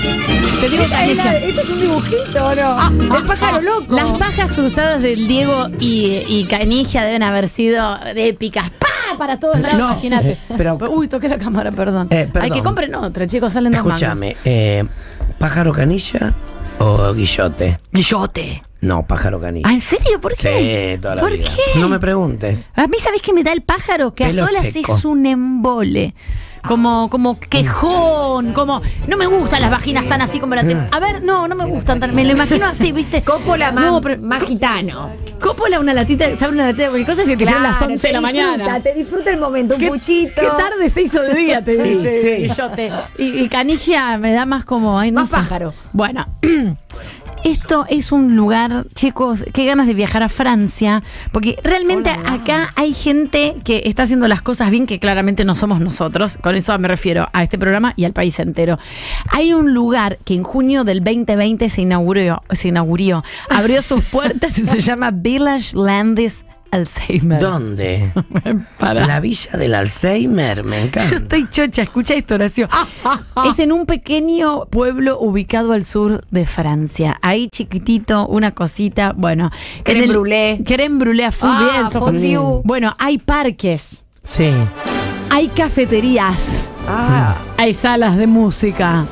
Te digo Esta es la- es un dibujito, ¿o no? el pájaro loco. Las pajas cruzadas del Diego y, y Canigia deben haber sido épicas. ¡Pah! Para todos lados, No, imagínate. eh, pero- <laughs> Uy, toqué la cámara, perdón. Eh, perdón. Hay que compren otra, chicos, salen dos mangos. Escúchame, eh, ¿pájaro canilla o guillote? Guillote. No, pájaro canilla. ¿Ah, en serio? ¿Por qué? Sí, toda la ¿Por vida. qué? No me preguntes. A mí, ¿sabés qué me da el pájaro? Que Pelo a solas seco. es un embole. Como, como quejón, como. No me gustan las vaginas tan así como la. te- A ver, no, no me gustan tan. Me lo imagino así, ¿viste? Coppola más, No, pero- más gitano. Coppola, una latita, ¿sabes? Una latita de cualquier cosa y te llega a las Claro, 11 de te la mañana. disfruta, Te disfruta el momento, un ¿Qué, puchito. qué tarde se hizo de día, te Sí, dice sí. Guillote. Y, y Canigia me da más como. ay, no Más sé. pájaro. Bueno. <clears throat> Esto es un lugar, chicos, qué ganas de viajar a Francia, porque realmente acá hay gente que está haciendo las cosas bien, que claramente no somos nosotros, con eso me refiero a este programa y al país entero. Hay un lugar que en junio del 2020 se inauguró, se inauguró, abrió sus <laughs> puertas y se llama Village Landis Alzheimer. ¿Dónde? <laughs> Para. La villa del Alzheimer, me Yo encanta. estoy chocha, escucha esto, Horacio. <laughs> es en un pequeño pueblo ubicado al sur de Francia. Ahí chiquitito, una cosita, bueno. El- brûlée. Crème brûlée a full Ah, fondue. Bueno, hay parques, Sí. hay cafeterías, Ah. hay salas de música,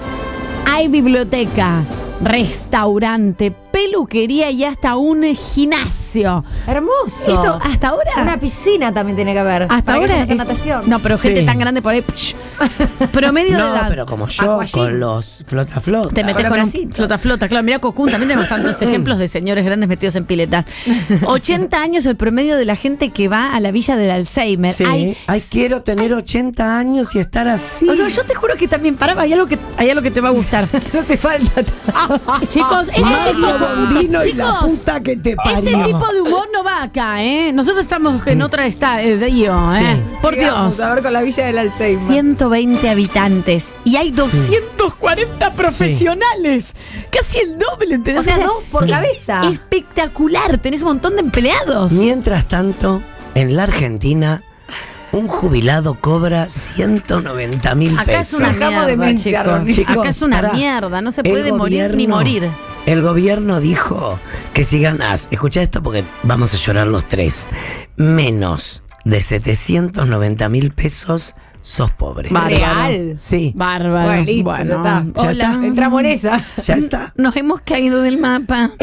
hay biblioteca, restaurante, peluquería y hasta un gimnasio. Hermoso. Esto hasta ahora. Una piscina también tiene que haber. Hasta ahora. es- natación. No, pero gente tan grande por ahí. psh. Promedio de No, edad. pero como yo, con los flota flota. Te metes Con un flota flota. Claro, mira Cocún, también tenemos tantos ejemplos de señores grandes metidos en piletas. 80 años el promedio de la gente que va a la villa del Alzheimer. Sí. Hay- Ay, quiero tener 80 años y estar así. Oh, no, yo te juro que también, para, hay algo que, hay algo que te va a gustar. <laughs> No te falta. Chicos, este Marco tipo, Bondino y la chicos, puta que te este tipo de humor no va acá, ¿eh? Nosotros estamos en otra estadio, ¿eh? Sí. Por Dios. A ver con la villa del Alzheimer. 120 habitantes y hay 240 profesionales. Casi el doble, ¿entendés? O sea, dos por es cabeza. Espectacular, tenés un montón de empleados. Mientras tanto, en la Argentina, un jubilado cobra 190 mil pesos. Acá es una de mierda. Chicos, Acá es una pará. mierda, no se puede morir ni morir. El gobierno dijo que si ganas, escucha esto porque vamos a llorar los tres, menos de 790 mil pesos, sos pobre. Bárbaro. Real. Sí, Bárbaro. Bueno, listo, Bueno, ya está. Ya está. Entramos en esa. ya está. <laughs> Nos hemos caído del mapa. <coughs>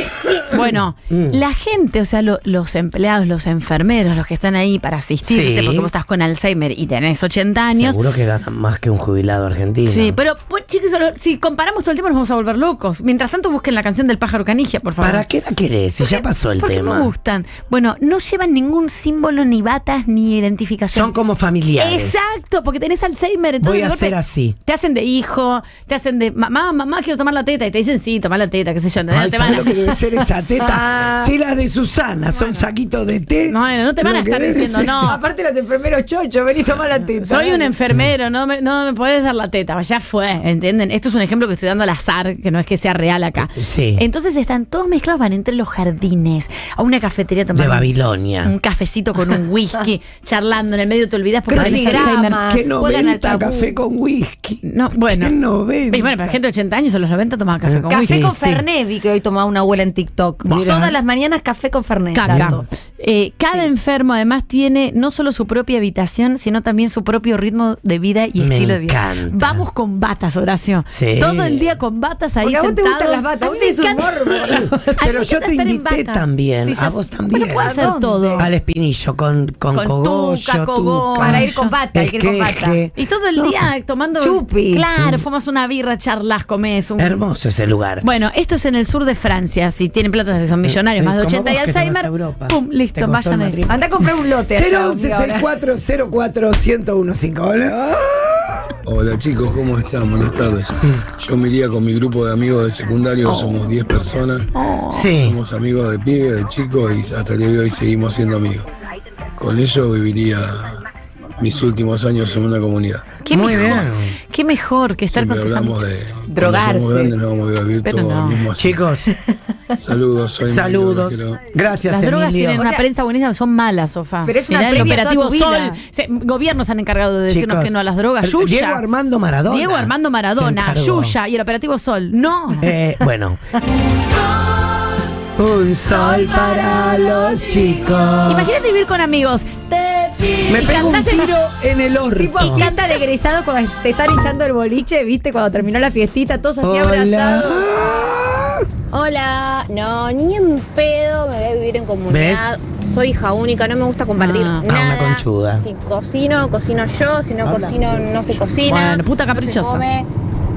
Bueno, Mm. la gente, o sea, lo- los empleados, los enfermeros, los que están ahí para asistirte, Sí. porque vos estás con Alzheimer y tenés 80 años. Seguro que ganan más que un jubilado argentino. Sí, pero pues, chicos, si comparamos todo el tiempo nos vamos a volver locos. Mientras tanto, busquen la canción del pájaro canigia, por favor. ¿Para qué la querés? Si ya pasó el Porque tema. me gustan. Bueno, no llevan ningún símbolo, ni batas, ni identificación. Son como familiares. Exacto, porque tenés Alzheimer. Entonces Voy a hacer así. Te hacen de hijo, te hacen de mamá, mamá, quiero tomar la teta. Y te dicen, sí, toma la teta, qué sé yo. No Ay, te ¿sabés van a- lo que debe ser esa teta? <laughs> Ah. Si las de Susana son saquitos de té. No, no te van a estar diciendo, ser- no. <laughs> Aparte los enfermeros chocho, vení toma la teta. Soy un enfermero, no me, no me podés dar la teta, ya fue, ¿entienden? Esto es un ejemplo que estoy dando al azar, que no es que sea real acá. Sí. Entonces están todos mezclados, van entre los jardines, a una cafetería tomar De Babilonia. un cafecito con un whisky, <laughs> charlando, en el medio te olvidas porque tenés. Alzheimer. Que juegan al 90 tabú. café con whisky. No, bueno. Que 90. Y bueno, pero gente de 80 años, a los 90 tomaba café con Café whisky. con Sí, sí. Fernet, vi que hoy tomaba una abuela en TikTok. Mira. Todas las mañanas café con Fernet. Caca. Tanto. Eh, cada enfermo además tiene no solo su propia habitación, sino también su propio ritmo de vida y Me estilo de vida. encanta. Vamos con batas, Horacio. Sí. Todo el día con batas ahí Porque a vos te gustan las batas, A vos te mí <laughs> Pero yo te invité también, Sí, a vos también. Bueno, puedo hacer todo. Al espinillo, con, con, Con cogollo, tuca, cogollo. tuca, Para ir con bata, hay el que ir con bata. Y todo el día tomando. Chupi. Claro, fumas una birra, charlas, comes. Un... Hermoso ese lugar. Bueno, esto es en el sur de Francia. Si tienen plata, si son millonarios, Eh, más de como 80 y Alzheimer. Pum, listo, vayan ahí. Anda a comprar un lote. allá, 11 ahora. 64 04 1015. Hola. Hola chicos, ¿cómo están? Buenas tardes. Yo me iría con mi grupo de amigos de secundario, somos 10 personas. Sí. Somos amigos de pibe, de chicos y hasta el día de hoy seguimos siendo amigos. Con ello viviría mis últimos años en una comunidad. Qué Muy mejor, bien. qué mejor que estar Siempre con tus hablamos de Drogarse. somos grandes nos vamos a vivir Pero todo no. al mismo así. Chicos, Saludos, soy saludos. Emilio. Gracias, Las drogas Emilio. tienen O una sea- prensa buenísima, son malas, sofá. Pero es una Mirá el operativo toda tu Sol. Se- gobiernos han encargado de decirnos Chicos, que no a las drogas. Yuya. Diego Armando Maradona. Diego Armando Maradona. Yuya y el operativo Sol. No. Eh, bueno. <laughs> Un sol para los chicos. Imagínate vivir con amigos. Te Me pego un tiro en el orto. Tipo, y canta de egresado cuando te están hinchando el boliche, ¿viste? Cuando terminó la fiestita, todos así Hola. abrazados. Hola, no, ni en pedo me voy a vivir en comunidad. Soy hija única, no me gusta compartir Ah. Ah, una nada. conchuda. Si cocino, cocino yo, si no Hola. cocino, no se cocina. Bueno, puta no se caprichosa. come,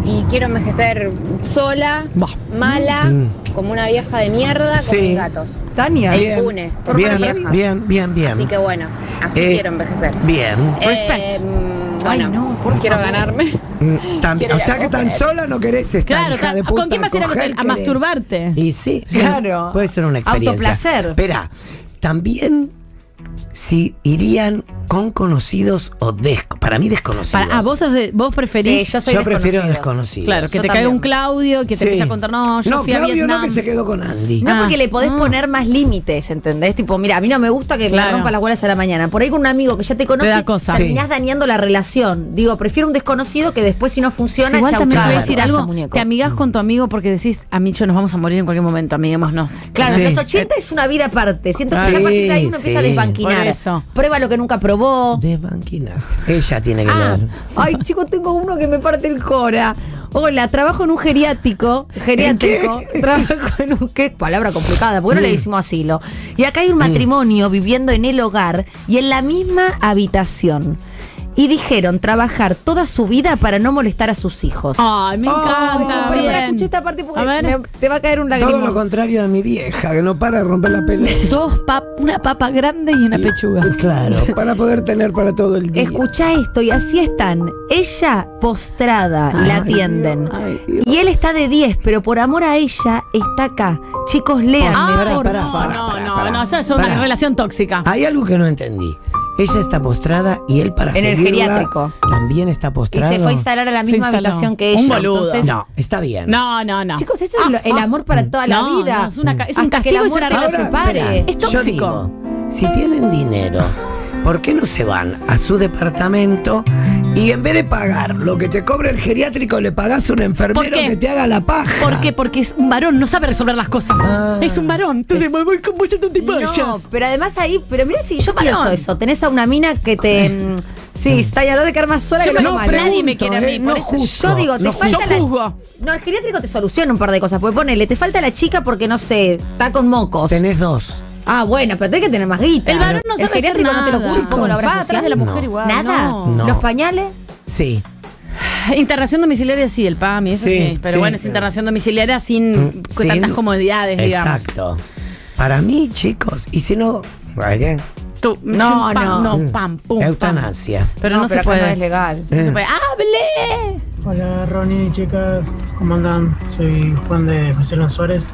y quiero envejecer sola, Bah. mala, Mm. como una vieja de mierda, Sí. con mis gatos. Tania. El Bien, impune, por bien, vieja. bien, bien, bien. Así que bueno, así Eh, quiero envejecer. Bien. Respect. Eh, mm, Ay, bueno, no, por quiero favor. ganarme. Mm, también. Quiero O sea que tan sola no querés estar, Claro, hija de ¿con puta. quién vas a ir a coger? A masturbarte. Y sí. <laughs> Claro. Puede ser una experiencia. Autoplacer. Espera, también si irían con conocidos o desco para mí desconocidos. Para, ah, vos, sos de- vos preferís. Sí, yo soy Yo prefiero desconocidos. desconocidos. Claro, que Yo te caiga un Claudio, que te Sí. empiece a contar, no, yo no, fui a Claudio Vietnam. no, que se quedó con Andy. No, Ah. porque le podés Ah. poner más límites, ¿entendés? Tipo, mira, a mí no me gusta que Claro. me rompa las bolas a la mañana. Por ahí con un amigo que ya te conoce, Te cosa. terminás Sí. dañando la relación. Digo, prefiero un desconocido que después si no funciona, igual chau, también chau, a a decir algo. muñeco. Te amigás con tu amigo porque decís, a mí yo nos vamos a morir en cualquier momento, amiguémonos. Claro, Sí. los 80 es una vida aparte. Siento que ya a partir de ahí uno empieza a desbanquinar. Prueba lo que nunca probó. Desbanquinar. Ella tiene que Ah, ver. ay, <laughs> chicos, tengo uno que me parte el cora. Hola, trabajo en un geriátrico. Geriátrico. Trabajo en un. ¿Qué palabra complicada? ¿Por qué no le Mm. decimos asilo? Y acá hay un matrimonio viviendo en el hogar y en la misma habitación. Y dijeron trabajar toda su vida para no molestar a sus hijos. Ay, me encanta. Pero, pero escuché esta parte porque A ver. me- te va a caer un Todo lagrimón. lo contrario de mi vieja, que no para de romper la pelota. <laughs> Dos pap, una papa grande y una pechuga. Claro, <laughs> para poder tener para todo el día. Escucha esto y así están. Ella postrada y la Ay, atienden. Dios, ay, Dios. y él está de 10, pero por amor a ella está acá. Chicos, léanme, Ah, pará, por pará, favor. pará, no, pará, no, pará. no, esa es una Pará. relación tóxica. Hay algo que no entendí. Ella está postrada y él para En el geriátrico. también está Y postrado. se fue a instalar a la Se misma habitación que Un ella. boludo. Entonces, No, está bien. No, no, no. chicos, ese es lo- el amor para toda la No, vida. no, es una es un Hasta que castigo la y es relación. separe. Es yo tóxico. digo, si tienen dinero, ¿por qué no se van a su departamento y en vez de pagar lo que te cobra el geriátrico, le pagás a un enfermero que te haga la paja? ¿Por qué? Porque es un varón, no sabe resolver las cosas. Ah. es un varón. Entonces Es- me voy con vos no te No, pero además ahí, pero mira si yo pienso varón. eso, tenés a una mina que te. mm, Sí, está ya de quedar más sola Yo que me- lo no, nadie me quiere a mí, eh, no juzgo, Yo digo, te no falta la. No, el geriátrico te soluciona un par de cosas. Porque ponele, te falta la chica porque no sé, está con mocos. Tenés dos. Ah, bueno, pero tenés que tener más guita. El varón no sabe hacer geriátrico no te lo nada. cubre un poco la obra Va atrás social. de la mujer No. igual. Nada. no. No. Los pañales. Sí. Internación domiciliaria sí, el PAMI, eso sí. Sí, Pero sí. bueno, es internación domiciliaria sin Mm, tantas comodidades, digamos. Exacto. Para mí, chicos, y si no. Tú, No, pam, no. no, pam, pum. pam. Eutanasia. Pero no, se acá puede. no es legal. No se Eh. puede. ¡Hable! Hola Ronnie, chicas, ¿cómo andan? Soy Juan de José Suárez.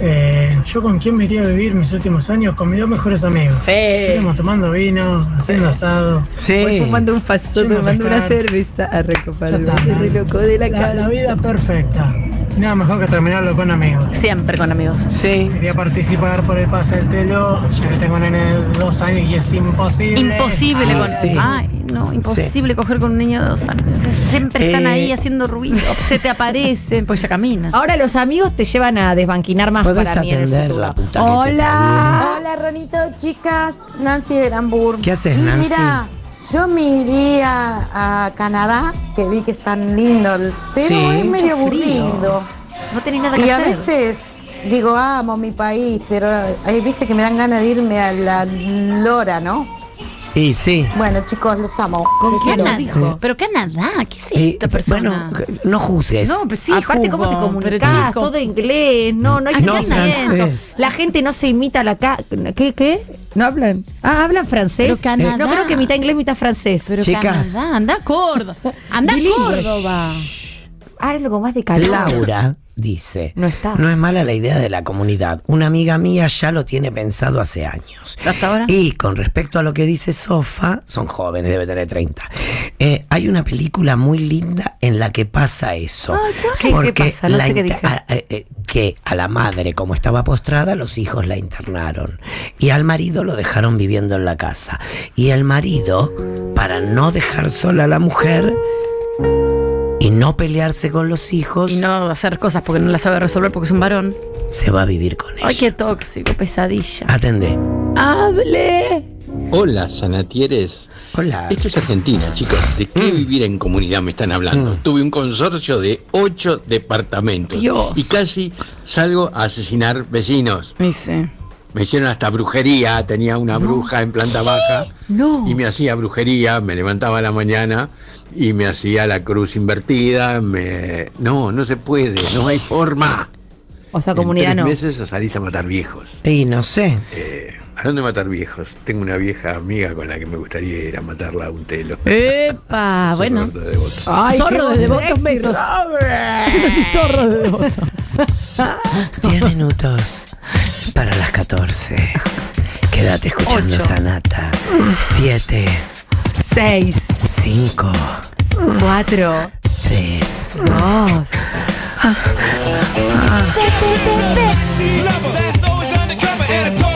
Eh, ¿Yo con quién me iría a vivir mis últimos años? Con mis dos mejores amigos. Sí. Seguimos tomando vino, haciendo asado. Voy fumando un paso, tomando una cerveza a recopar. De la, La, cara. la vida perfecta. Nada mejor que terminarlo con amigos. Siempre con amigos. Sí. Quería participar por el pase del telo, ya que tengo un nene de dos años y es imposible. Imposible Ah, con sí. Ay, no, imposible coger con un niño de dos años. Siempre están Eh. ahí haciendo ruido, <laughs> se te aparecen, pues ya caminan. Ahora los amigos te llevan a desbanquinar más para mí en el atender futuro. la puta que te Hola. Hola, Ronito, chicas. Nancy de Hamburgo. ¿Qué haces, Y Nancy? Mira, yo me iría a Canadá, que vi que es tan lindo, pero Sí. es medio aburrido. No tenés nada y que a hacer. veces digo, amo mi país, pero hay veces que me dan ganas de irme a la lora, ¿no? Y sí. Bueno, chicos, los amo. ¿Con quién dijo? Pero Canadá, ¿qué es Eh, esta persona? Bueno, no juzgues. no, pues sí, Aparte, ¿cómo te comunicas? Todo inglés, no, no hay No, sentimiento. francés. La gente no se imita a la ca ¿Qué, qué? ¿No hablan? Ah, ¿hablan francés? Pero Canadá. No creo que mitad inglés, mitad francés. Pero Chicas. Canadá, anda a Córdoba. Anda a. Córdoba. Algo más de calor. Laura dice, No está. no es mala la idea de la comunidad. Una amiga mía ya lo tiene pensado hace años. ¿Hasta ahora? Y con respecto a lo que dice Sofa, son jóvenes, debe tener 30. eh, hay una película muy linda en la que pasa eso. ¿Qué- qué Porque pasa? No la sé qué inter- dice. a- eh, eh, que a la madre, como estaba postrada, los hijos la internaron. Y al marido lo dejaron viviendo en la casa. Y el marido, para no dejar sola a la mujer y no pelearse con los hijos, Y no hacer cosas porque no las sabe resolver porque es un varón. se va a vivir con ella. Ay, qué tóxico, pesadilla. Atendé. ¡Hable! Hola, Sanatieres. Hola. Esto es Argentina, chicos. ¿De qué vivir en comunidad me están hablando? Tuve un consorcio de ocho departamentos. Dios. Y casi salgo a asesinar vecinos. Dice. Me hicieron hasta brujería, tenía una bruja en planta baja <gasps> No. y me hacía brujería, me levantaba a la mañana y me hacía la cruz invertida, me... No, no se puede, no hay forma. O sea, En comunidad tres no. meses salís a matar viejos. Y no sé. Eh, ¿A dónde matar viejos? Tengo una vieja amiga con la que me gustaría ir a matarla a un telo. Epa, <laughs> Soy bueno. De Devoto. Ay, Zorro de devotos sexy, besos. Zorro <laughs> de devotos. 10 minutos para las 14. Quédate escuchando Ocho. Sanata. 7, Seis, 5, cuatro, 3. dos. That's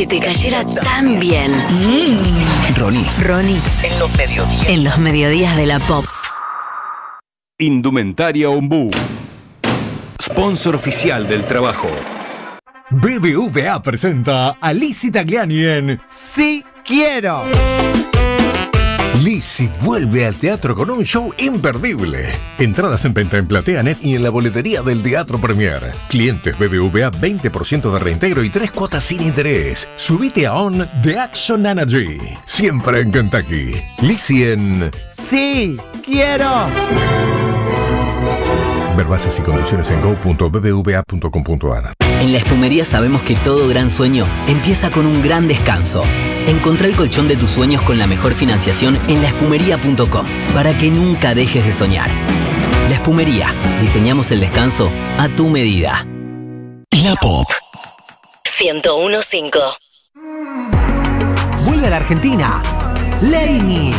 que te cayera tan bien. Ronnie. Ronnie. En los mediodías. En los mediodías de la pop. Indumentaria Ombú. Sponsor oficial del trabajo. BBVA presenta a Lizzie Tagliani en Sí Quiero. Lizzie vuelve al teatro con un show imperdible. Entradas en venta en PlateaNet y en la boletería del Teatro Premier. Clientes BBVA 20% de reintegro y tres cuotas sin interés. Subite a On The Action Energy. Siempre en Kentucky. Lizzie en Sí, quiero. Ver bases y condiciones en go.bbva.com.ar. En la espumería sabemos que todo gran sueño empieza con un gran descanso. Encontrá el colchón de tus sueños con la mejor financiación en laespumería.com para que nunca dejes de soñar. La Espumería. Diseñamos el descanso a tu medida. La Pop. 1015. Vuelve a la Argentina. Leini.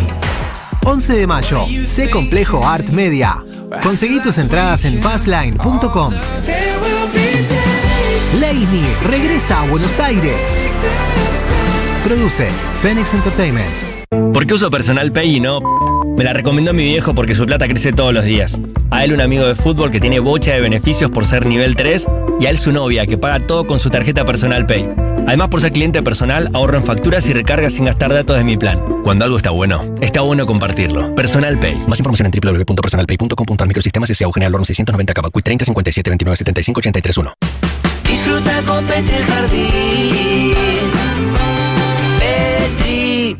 11 de mayo. C Complejo Art Media. Conseguí tus entradas en passline.com. Leini regresa a Buenos Aires. Produce Phoenix Entertainment. ¿Por qué uso Personal Pay y no? Me la recomendó mi viejo porque su plata crece todos los días. A él un amigo de fútbol que tiene bocha de beneficios por ser nivel 3 y a él su novia que paga todo con su tarjeta Personal Pay. Además por ser cliente personal ahorro en facturas y recargas sin gastar datos de mi plan. Cuando algo está bueno, está bueno compartirlo. Personal Pay. Más información en www.personalpay.com.ar Microsistemas S.A. Eugenio Horno 690 Cabacuy 30 57 29 75 83 1. Disfruta con Petri el jardín. Petri.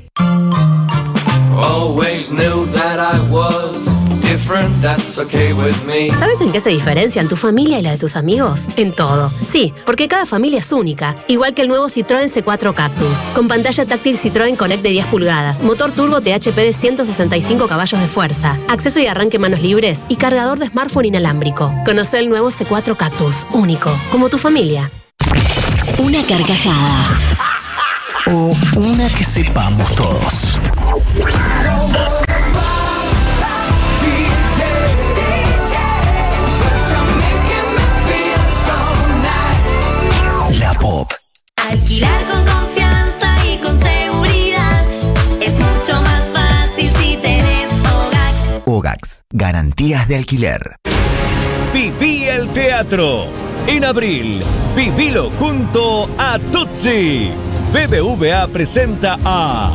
Always knew that I was ¿Sabes en qué se diferencian tu familia y la de tus amigos? En todo. Sí, porque cada familia es única, igual que el nuevo Citroën C4 Cactus, con pantalla táctil Citroën Connect de 10 pulgadas, motor turbo THP de 165 caballos de fuerza, acceso y arranque manos libres y cargador de smartphone inalámbrico. Conoce el nuevo C4 Cactus, único, como tu familia. Una carcajada. O una que sepamos todos. Alquilar con confianza y con seguridad es mucho más fácil si tenés Hogax. Ogax. Garantías de alquiler. Viví el teatro. En abril, vivilo junto a Tutsi. BBVA presenta a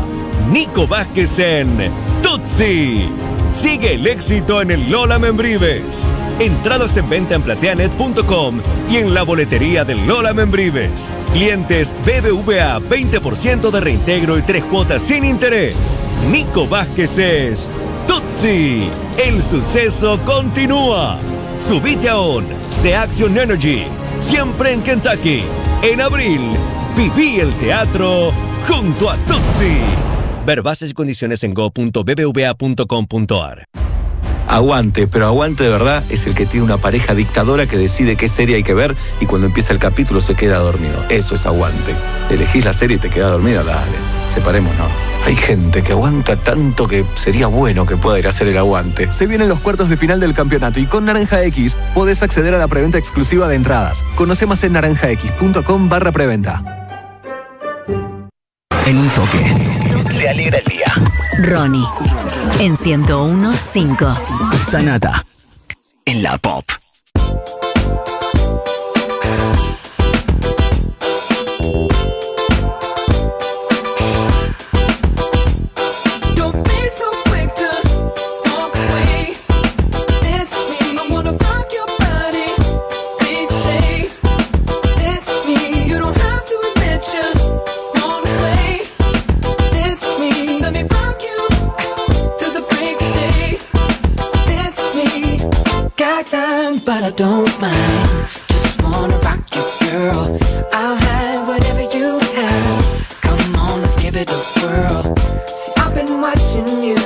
Nico Vázquez en Tutsi. Sigue el éxito en el Lola Membrives. Entradas en venta en plateanet.com y en la boletería del Lola Membrives. Clientes BBVA 20% de reintegro y tres cuotas sin interés. Nico Vázquez es Tutsi. El suceso continúa. Subite a ON de Action Energy. Siempre en Kentucky. En abril, viví el teatro junto a Tutsi. Ver bases y condiciones en go.bbva.com.ar. Aguante, pero aguante de verdad es el que tiene una pareja dictadora que decide qué serie hay que ver y cuando empieza el capítulo se queda dormido. Eso es aguante. Elegís la serie y te queda dormido, dale. Separémonos. Hay gente que aguanta tanto que sería bueno que pueda ir a hacer el aguante. Se vienen los cuartos de final del campeonato y con Naranja X podés acceder a la preventa exclusiva de entradas. Conoce más en naranjax.com barra preventa. En un toque. Te alegra el día. Ronnie. En 1015. Sanata. En la Pop. Don't mind. Just wanna rock you, girl. I'll have whatever you have. Come on, let's give it a whirl. See, I've been watching you,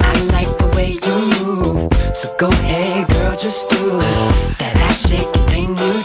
I like the way you move. So go ahead, girl, just do that ass shaking thing you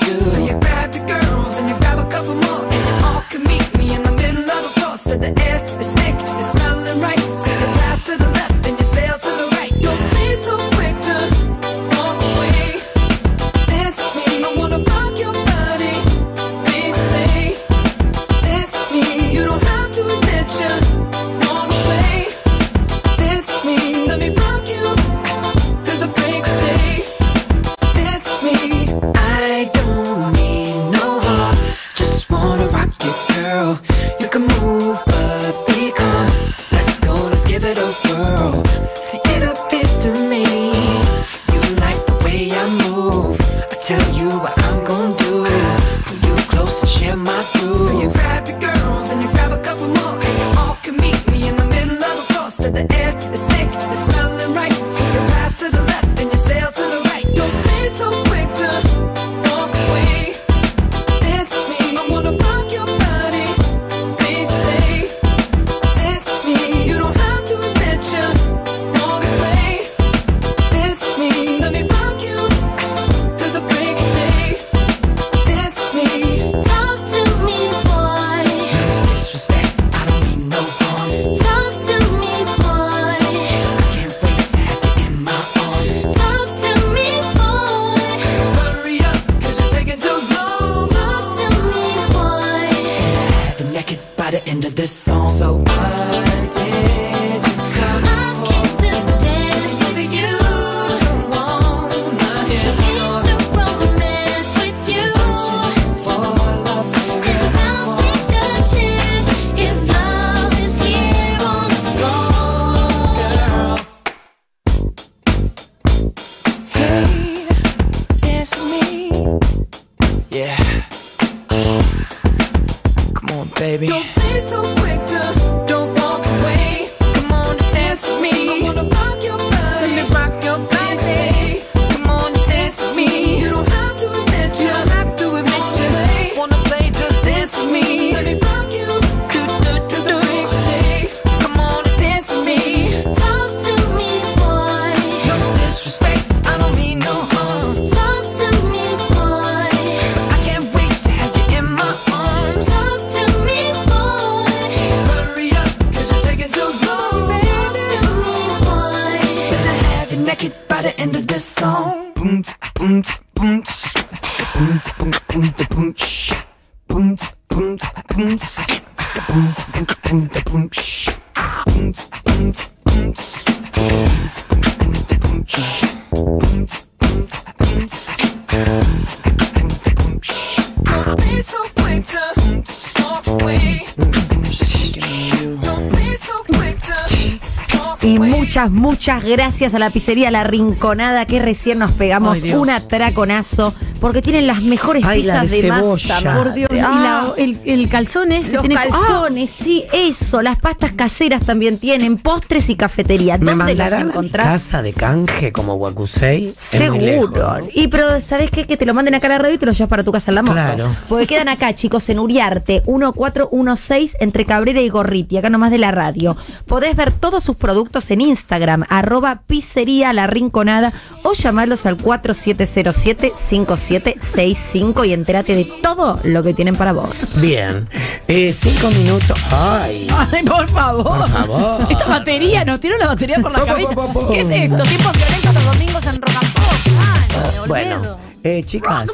muchas, muchas gracias a la pizzería La Rinconada que recién nos pegamos Ay, un atraconazo porque tienen las mejores Ay, la pizzas de de, masa. cebolla. Por Dios, y Ah. la- el, el calzón este Los tiene calzones, sí, eso. Las pastas caseras también tienen, postres y cafetería. ¿Me ¿Dónde a mi encontrás? casa de canje como Wakusei? Lejos, Seguro. ¿no? Y pero, ¿sabes qué? Que te lo manden acá a la radio y te lo llevas para tu casa en la moto. Claro. Porque quedan acá, chicos, en Uriarte, 1416, entre Cabrera y Gorriti, acá nomás de la radio. Podés ver todos sus productos en Instagram, arroba pizzería la rinconada, o llamarlos al 4707-5765 y entérate de todo lo que tienen para vos. Bien. Eh, cinco minutos. Ay. Ay, por favor. Por favor. Esta batería, nos tiró la batería por la cabeza. ¿Qué es esto? Tiempos violentos los domingos en Rock and Pop. Ay, me Bueno, olvido. Eh, chicas,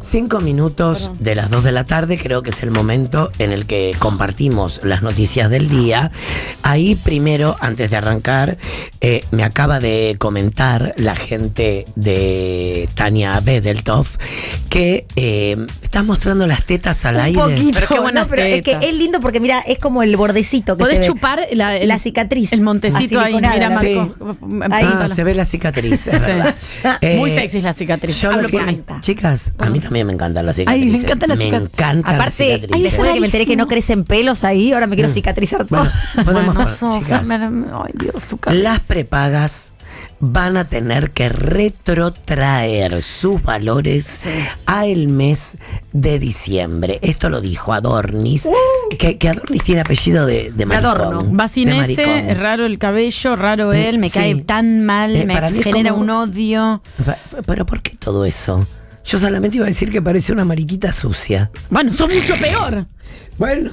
cinco minutos de las dos de la tarde, creo que es el momento en el que compartimos las noticias del día. Ahí primero, antes de arrancar, eh, me acaba de comentar la gente de Tania Bedeltoff que eh, estás mostrando las tetas al Un aire. poquito, Pero qué buenas no, pero es que es lindo porque mira, es como el bordecito que Podés se ve. chupar la, el- la cicatriz. El montecito ahí, mira, Sí. Marco. Ahí. Ah, Píntala. se ve la cicatriz, es <laughs> verdad. Muy Eh, sexy es la cicatriz. Yo Hablo que- por mí. chicas, a mí también me encantan las Ay, cicatrices. me encantan las Me cicatrices. encantan las Aparte, cicatrices. después de que me enteré que no crecen pelos ahí, ahora me quiero cicatrizar todo. Podemos, Bueno, chicas, me- Ay, Dios, tu cabeza. las prepagas van a tener que retrotraer sus valores a el mes de diciembre. Esto lo dijo Adornis, que, que Adornis tiene apellido de, de maricón. Adorno. Bacinese, raro el cabello, raro él, me Sí. cae tan mal, Eh, me genera como- un odio. Pero ¿por qué todo eso? Yo solamente iba a decir que parece una mariquita sucia. Bueno, son mucho peor. Bueno.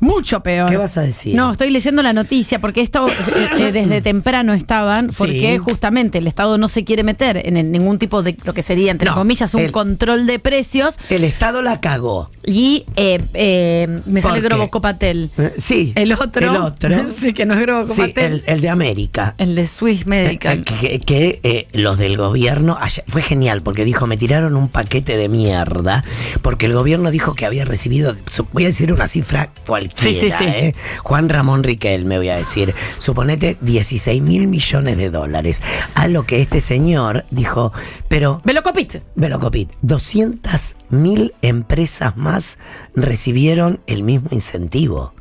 Mucho peor. ¿Qué vas a decir? No, estoy leyendo la noticia porque esto eh, eh, <coughs> desde temprano estaban, porque Sí. justamente el Estado no se quiere meter en el- ningún tipo de lo que sería, entre No, comillas, un el- control de precios. El Estado la cagó. Y eh, eh, me sale. Grobocopatel. Eh, Sí. El otro. El otro. <laughs> sí, que no es Sí, Grobocopatel. el, el de América. el, de Swiss Medical. Que, que, eh, los del gobierno, fue genial porque dijo, me tiraron un paquete de mierda, porque el gobierno dijo que había recibido, voy a decir una cifra cualquiera, Sí, sí, sí. ¿eh? Juan Ramón Riquel, me voy a decir, suponete 16 mil millones de dólares, a lo que este señor dijo, pero... Velocopit. Velocopit, 200 mil empresas más recibieron el mismo incentivo.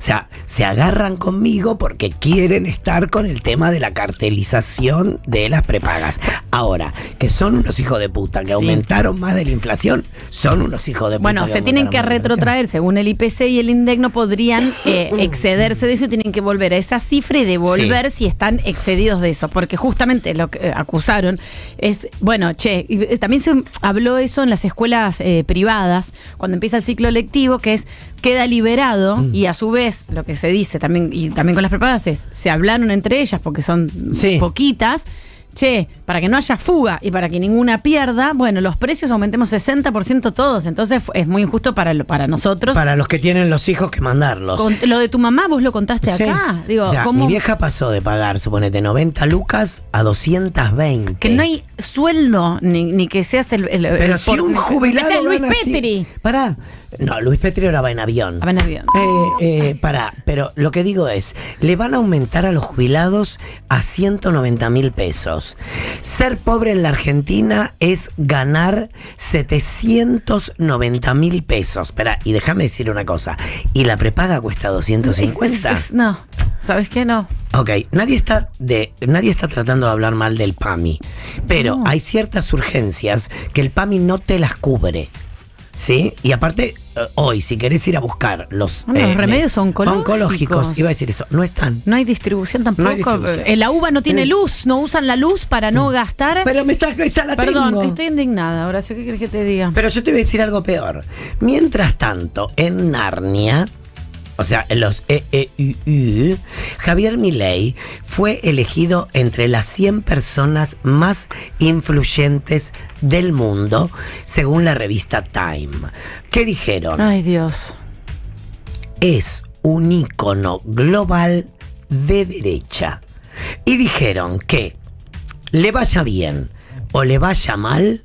O sea, se agarran conmigo porque quieren estar con el tema de la cartelización de las prepagas. Ahora, que son unos hijos de puta, que aumentaron más de la inflación, son unos hijos de puta. Bueno, se tienen que retrotraer, según el IPC y el INDEC no podrían <laughs> eh, excederse de eso y tienen que volver a esa cifra y devolver si están excedidos de eso, porque justamente lo que eh, acusaron es, bueno, che, y, eh, también se habló eso en las escuelas eh, privadas, cuando empieza el ciclo lectivo, que es queda liberado Mm. y a su vez lo que se dice también y también con las prepagas es se hablaron entre ellas porque son Sí. poquitas che, para que no haya fuga y para que ninguna pierda, bueno, los precios aumentemos 60% todos. Entonces es muy injusto para, lo- para nosotros. Para los que tienen los hijos que mandarlos. Con- lo de tu mamá, vos lo contaste Sí. acá. Digo, O sea, ¿cómo? mi vieja pasó de pagar, suponete, 90 lucas a 220. Que no hay sueldo, ni, ni que seas el. el- Pero el si por- un que jubilado seas Luis así- Petri. Pará. No, Luis Petri ahora va en avión. Va en avión. Eh, eh, pará, pero lo que digo es, le van a aumentar a los jubilados a 190 mil pesos. Ser pobre en la Argentina es ganar 790 mil pesos. Espera, y déjame decir una cosa. ¿Y la prepaga cuesta 250? Es- es- no, ¿sabes qué? No. Ok, nadie está de, nadie está tratando de hablar mal del PAMI, pero hay ciertas urgencias que el PAMI no te las cubre. ¿Sí? Y aparte, eh, hoy, si querés ir a buscar los, Los eh, remedios me- oncológicos. iba a decir eso, no están. No hay distribución tampoco. No hay distribución. Eh, La uva no tiene luz, no usan la luz para no gastar. Pero me estás, esa la Perdón, tengo. estoy indignada, Horacio, ¿qué quieres que te diga? Pero yo te voy a decir algo peor. Mientras tanto, en Narnia, o sea, los EEUU, Javier Milei fue elegido entre las 100 personas más influyentes del mundo, según la revista Time. ¿Qué dijeron? Ay, Dios. es un ícono global de derecha. Y dijeron que le vaya bien o le vaya mal,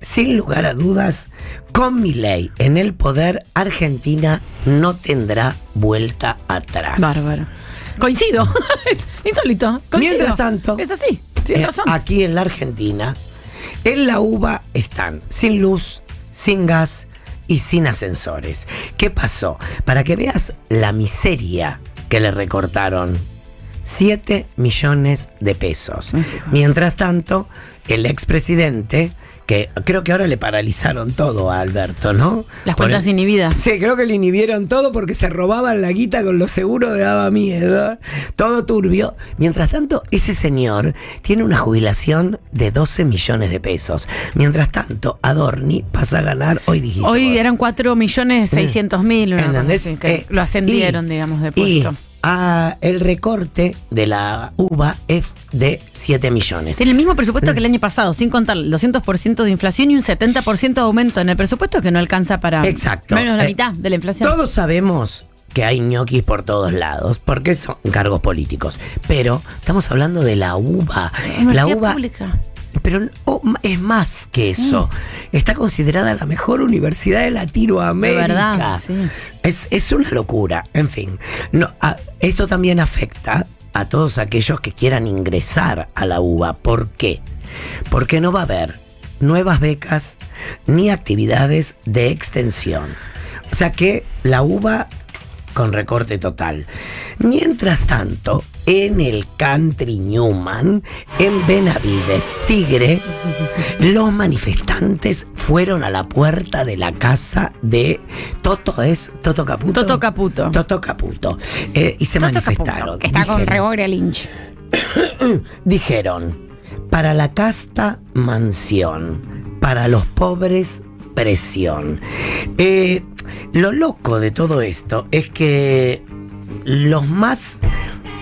sin lugar a dudas, con mi ley en el poder, Argentina no tendrá vuelta atrás. Bárbaro. Coincido. <laughs> es insólito. Coincido. Mientras tanto, Es así. Eh, razón. Aquí en la Argentina, en la UBA están sin luz, sin gas y sin ascensores. ¿Qué pasó? Para que veas la miseria que le recortaron. 7 millones de pesos. Mientras tanto, el expresidente, que creo que ahora le paralizaron todo a Alberto, ¿no? Las cuentas el- inhibidas. Sí, creo que le inhibieron todo porque se robaban la guita con los seguros, daba miedo. Todo turbio. Mientras tanto, ese señor tiene una jubilación de 12 millones de pesos. Mientras tanto, Adorni pasa a ganar, hoy dijiste Hoy vos. eran 4 millones 600 mil. una cosa ¿Entendés? así, que Eh, lo ascendieron, y- digamos, de Y puesto. ah, el recorte de la UVA es de 7 millones. Tiene el mismo presupuesto que el año pasado, sin contar el 200% de inflación y un 70% de aumento en el presupuesto que no alcanza para Exacto. menos la Eh, mitad de la inflación. Todos sabemos que hay ñoquis por todos lados, porque son cargos políticos. Pero estamos hablando de la UBA. La UBA pública. Pero oh, es más que eso. Está considerada la mejor universidad de Latinoamérica. De verdad, sí. Es, es una locura. En fin, no, a- esto también afecta a todos aquellos que quieran ingresar a la UBA. ¿Por qué? Porque no va a haber nuevas becas ni actividades de extensión. O sea que la UBA con recorte total. Mientras tanto, en el Country Newman, en Benavides, Tigre, los manifestantes fueron a la puerta de la casa de Toto, ¿es Toto Caputo? Toto Caputo. Toto Caputo. Eh, y se Toto manifestaron. Caputo, que está con Dijeron- Gregoria Lynch. <coughs> Dijeron, para la casta, mansión, para los pobres, presión. Eh, lo loco de todo esto es que los más...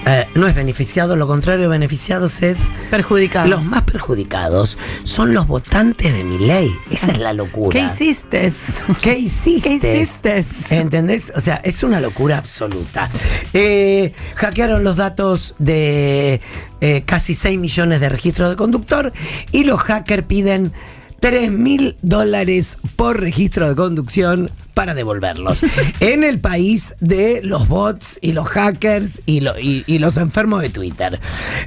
eh, no es beneficiado, lo contrario de beneficiados es... Perjudicados. Los más perjudicados son los votantes de mi ley. Esa es la locura. ¿Qué hiciste? ¿Qué hiciste? ¿Qué hiciste? ¿Entendés? O sea, es una locura absoluta. Eh, hackearon los datos de eh, casi 6 millones de registros de conductor y los hackers piden 3 mil dólares por registro de conducción para devolverlos. <laughs> en el país de los bots y los hackers y, lo- y- y los enfermos de Twitter.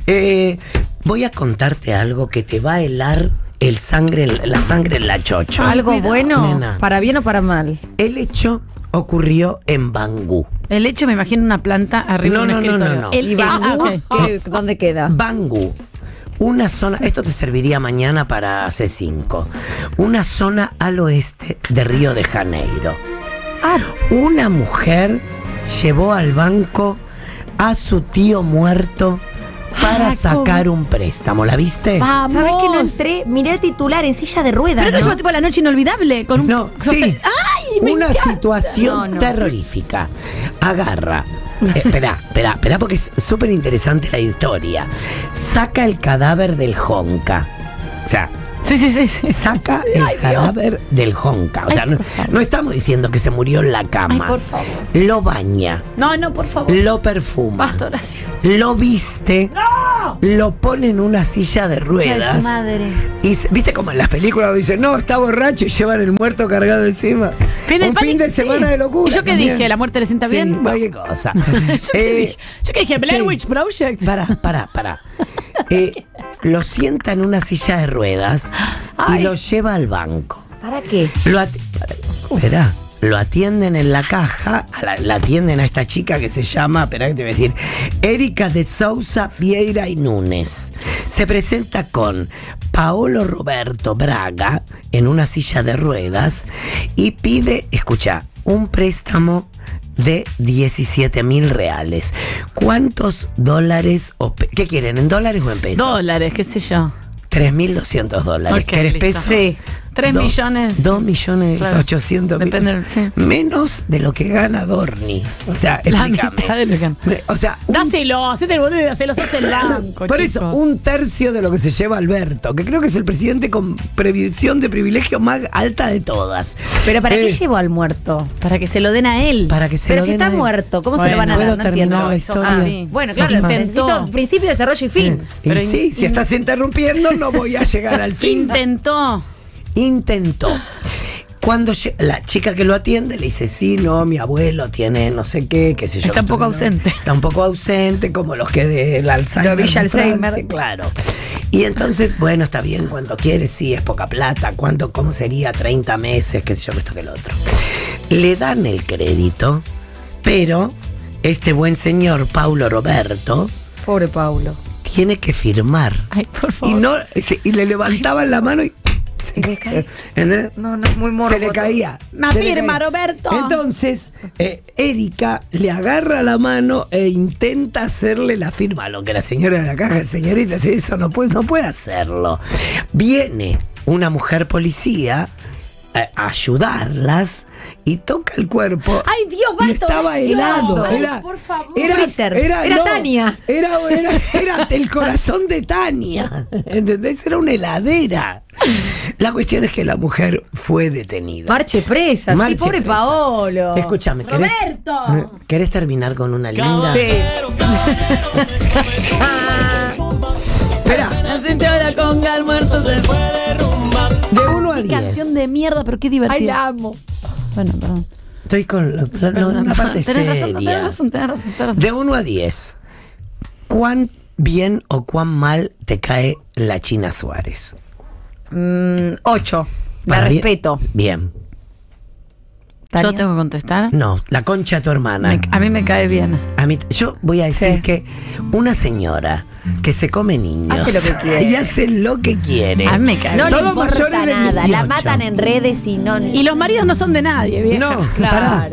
Eh, voy a contarte algo que te va a helar el sangre, la sangre en la chocha. Algo bueno, Nena. para bien o para mal. El hecho ocurrió en Bangú. El hecho me imagino una planta arriba No, de un no, no, escritorio. no, no. ¿Y El- ah, Bangú? ¿Qué- ¿Dónde queda? Bangú. Una zona, esto te serviría mañana para C5. Una zona al oeste de Río de Janeiro. Ah, Una mujer llevó al banco a su tío muerto para Ah, sacar un préstamo. ¿La viste? Vamos. ¿Sabes que no entré? Miré el titular en silla de ruedas. Pero no ¿no? lleva tipo la noche inolvidable con un No, sí. ¡Ay! me Una encanta! situación No, no. terrorífica. Agarra <laughs> Espera, espera, espera, porque es súper interesante la historia. Saca el cadáver del Honka. O sea, Sí, sí, sí. sí. saca el Ay, Dios. cadáver del Honka. O sea, Ay, no, no estamos diciendo que se murió en la Ay, cama. por favor. Lo baña, No, no, por favor. lo perfuma, Basta, Horacio. lo viste, lo pone en una silla de ruedas. su madre. Y viste como en las películas dicen, no, está borracho y llevan el muerto cargado encima. Fin Un fin de semana sí. de locura. ¿Y yo qué dije? ¿La muerte le sienta Sí, bien? cualquier cosa. <laughs> ¿Yo, qué Eh, dije? ¿Yo qué dije? Blair. Witch Project. Pará, pará, pará. Eh, lo sienta en una silla de ruedas y lo lleva al banco. ¿Para qué? Lo Esperá, lo atienden en la caja, a la, la atienden a esta chica que se llama, esperá que te voy a decir, Erika de Sousa Vieira y Núñez. Se presenta con Paolo Roberto Braga en una silla de ruedas y pide, escucha, un préstamo de 17 mil reales. ¿Cuántos dólares o ¿Qué quieren? ¿En dólares o en pesos? Dólares, qué sé yo. 3.200 dólares. Ok, ¿Querés listo. pesos? Sí. Tres Do- millones. Dos millones Claro. ochocientos mil. Depende, pesos. sí. Menos de lo que gana Dorni. O sea, explícame. O sea, un- Dáselo, hacete el boludo y dáselo, sos el banco. por chico. eso, un tercio de lo que se lleva Alberto, que creo que es el presidente con previsión de privilegio más alta de todas. ¿Pero para Eh, qué llevó al muerto? Para que se lo den a él. Para que se Pero lo si den está a muerto, ¿cómo se Bueno, lo van a ¿puedo dar? No entiendo. Eso- ah, sí. Bueno, claro, necesito principio, desarrollo y fin. Y Pero sí, in- si estás interrumpiendo, no voy a llegar al fin. <laughs> Intentó. Intentó. Cuando la chica que lo atiende le dice, sí, no, mi abuelo tiene no sé qué, qué sé yo. Está un poco no- ausente. Está un poco ausente, como los que del Alzheimer. Villa de Francia, Alzheimer. claro. Y entonces, bueno, está bien, cuando quieres, sí, es poca plata. ¿Cuánto, cómo sería? 30 meses, qué sé yo, esto que el otro. Le dan el crédito, pero este buen señor, Paulo Roberto, Pobre Paulo. tiene que firmar. Ay, por Y, favor. no, se- y le levantaban la mano y... ¿Se le? ¿Entendés? No, no, muy morbo. se le caía. Me se afirma, caía. Roberto. Entonces, eh, Erika le agarra la mano e intenta hacerle la firma. Lo que la señora de la caja, señorita, si eso no puede, no puede hacerlo. Viene una mujer policía ayudarlas y toca el cuerpo. Ay, Dios, y basta, estaba helado. Era, por favor. era, era, Era no, Tania. Era, el corazón de Tania. ¿Entendés? Era una heladera. La cuestión es que la mujer fue detenida. Marche presa, Marche sí, pobre presa. Paolo. Escúchame, ¿querés, Roberto. ¿querés terminar con una linda? Sí. <laughs> Espera, La ahora con gal muerto. se fue. De 1 a Qué 10. canción de mierda, pero qué Ay, divertida. la amo. Bueno, perdón. Estoy con la, la- Perdón, la parte tenés razón, seria. tenés razón, tenés razón, tenés razón. De 1 a 10. ¿Cuán bien o cuán mal te cae la China Suárez? Mm, ocho. La Para bien- respeto. Bien. Yo tengo que contestar. No, la concha de tu hermana. Me- a mí me cae bien. A mí, yo voy a decir Sí. que una señora que se come niños Hace lo que <laughs> quiere. y hace lo que quiere. A mí me cae No bien. le Todo importa mayores de nada. La 18. matan en redes y no. Y los maridos no son de nadie, vieja. No, Claro. pará.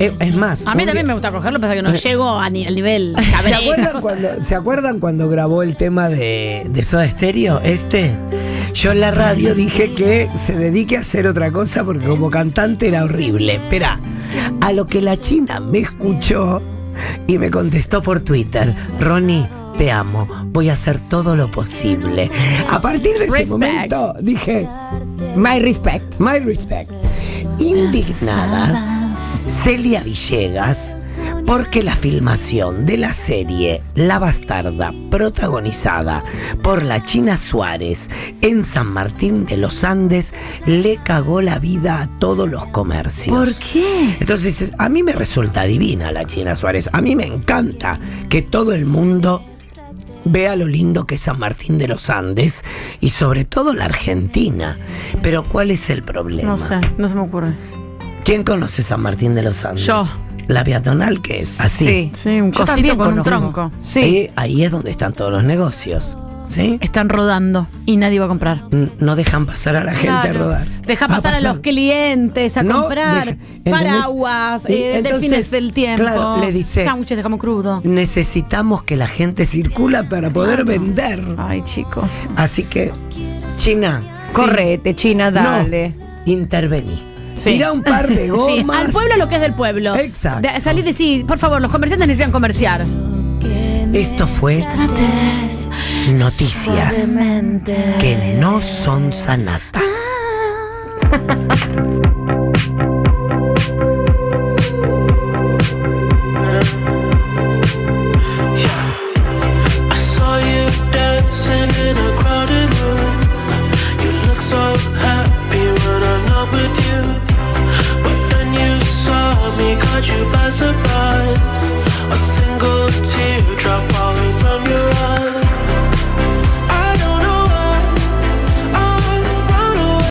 Eh, es más. A mí también día- me gusta cogerlo, pasa que no llego a ni- al nivel <laughs> ¿Se acuerdan, cuando, ¿Se acuerdan cuando grabó el tema de, de Soda Stereo? Este. Yo en la radio dije que se dedique a hacer otra cosa porque como cantante era horrible. Espera, a lo que la China me escuchó y me contestó por Twitter, Ronnie, te amo, voy a hacer todo lo posible. A partir de ese momento dije, My respect. My respect. Indignada, Celia Villegas, porque la filmación de la serie La Bastarda, protagonizada por la China Suárez en San Martín de los Andes, le cagó la vida a todos los comercios. ¿Por qué? Entonces, a mí me resulta divina la China Suárez. A mí me encanta que todo el mundo vea lo lindo que es San Martín de los Andes y sobre todo la Argentina. Pero ¿cuál es el problema? No sé, no se me ocurre. ¿Quién conoce San Martín de los Andes? Yo. La peatonal que es así. Sí, un Yo cosito con un tronco. Eh, ahí es donde están todos los negocios. ¿Sí? Están rodando y nadie va a comprar. N- No dejan pasar a la gente a rodar. Deja A pasar a, los clientes a No, comprar deja- paraguas, Y eh, entonces, delfines del tiempo, claro, le dice- sándwiches de jamón crudo. Necesitamos que la gente circula para poder vender. Ay, chicos. Así que, China, Correte, China, dale. intervení. Sí. Tira un par de <laughs> Sí, gomas. al pueblo lo que es del pueblo. Exacto. De- salí de sí, por favor, los comerciantes necesitan comerciar. Esto fue noticias que no son sanata.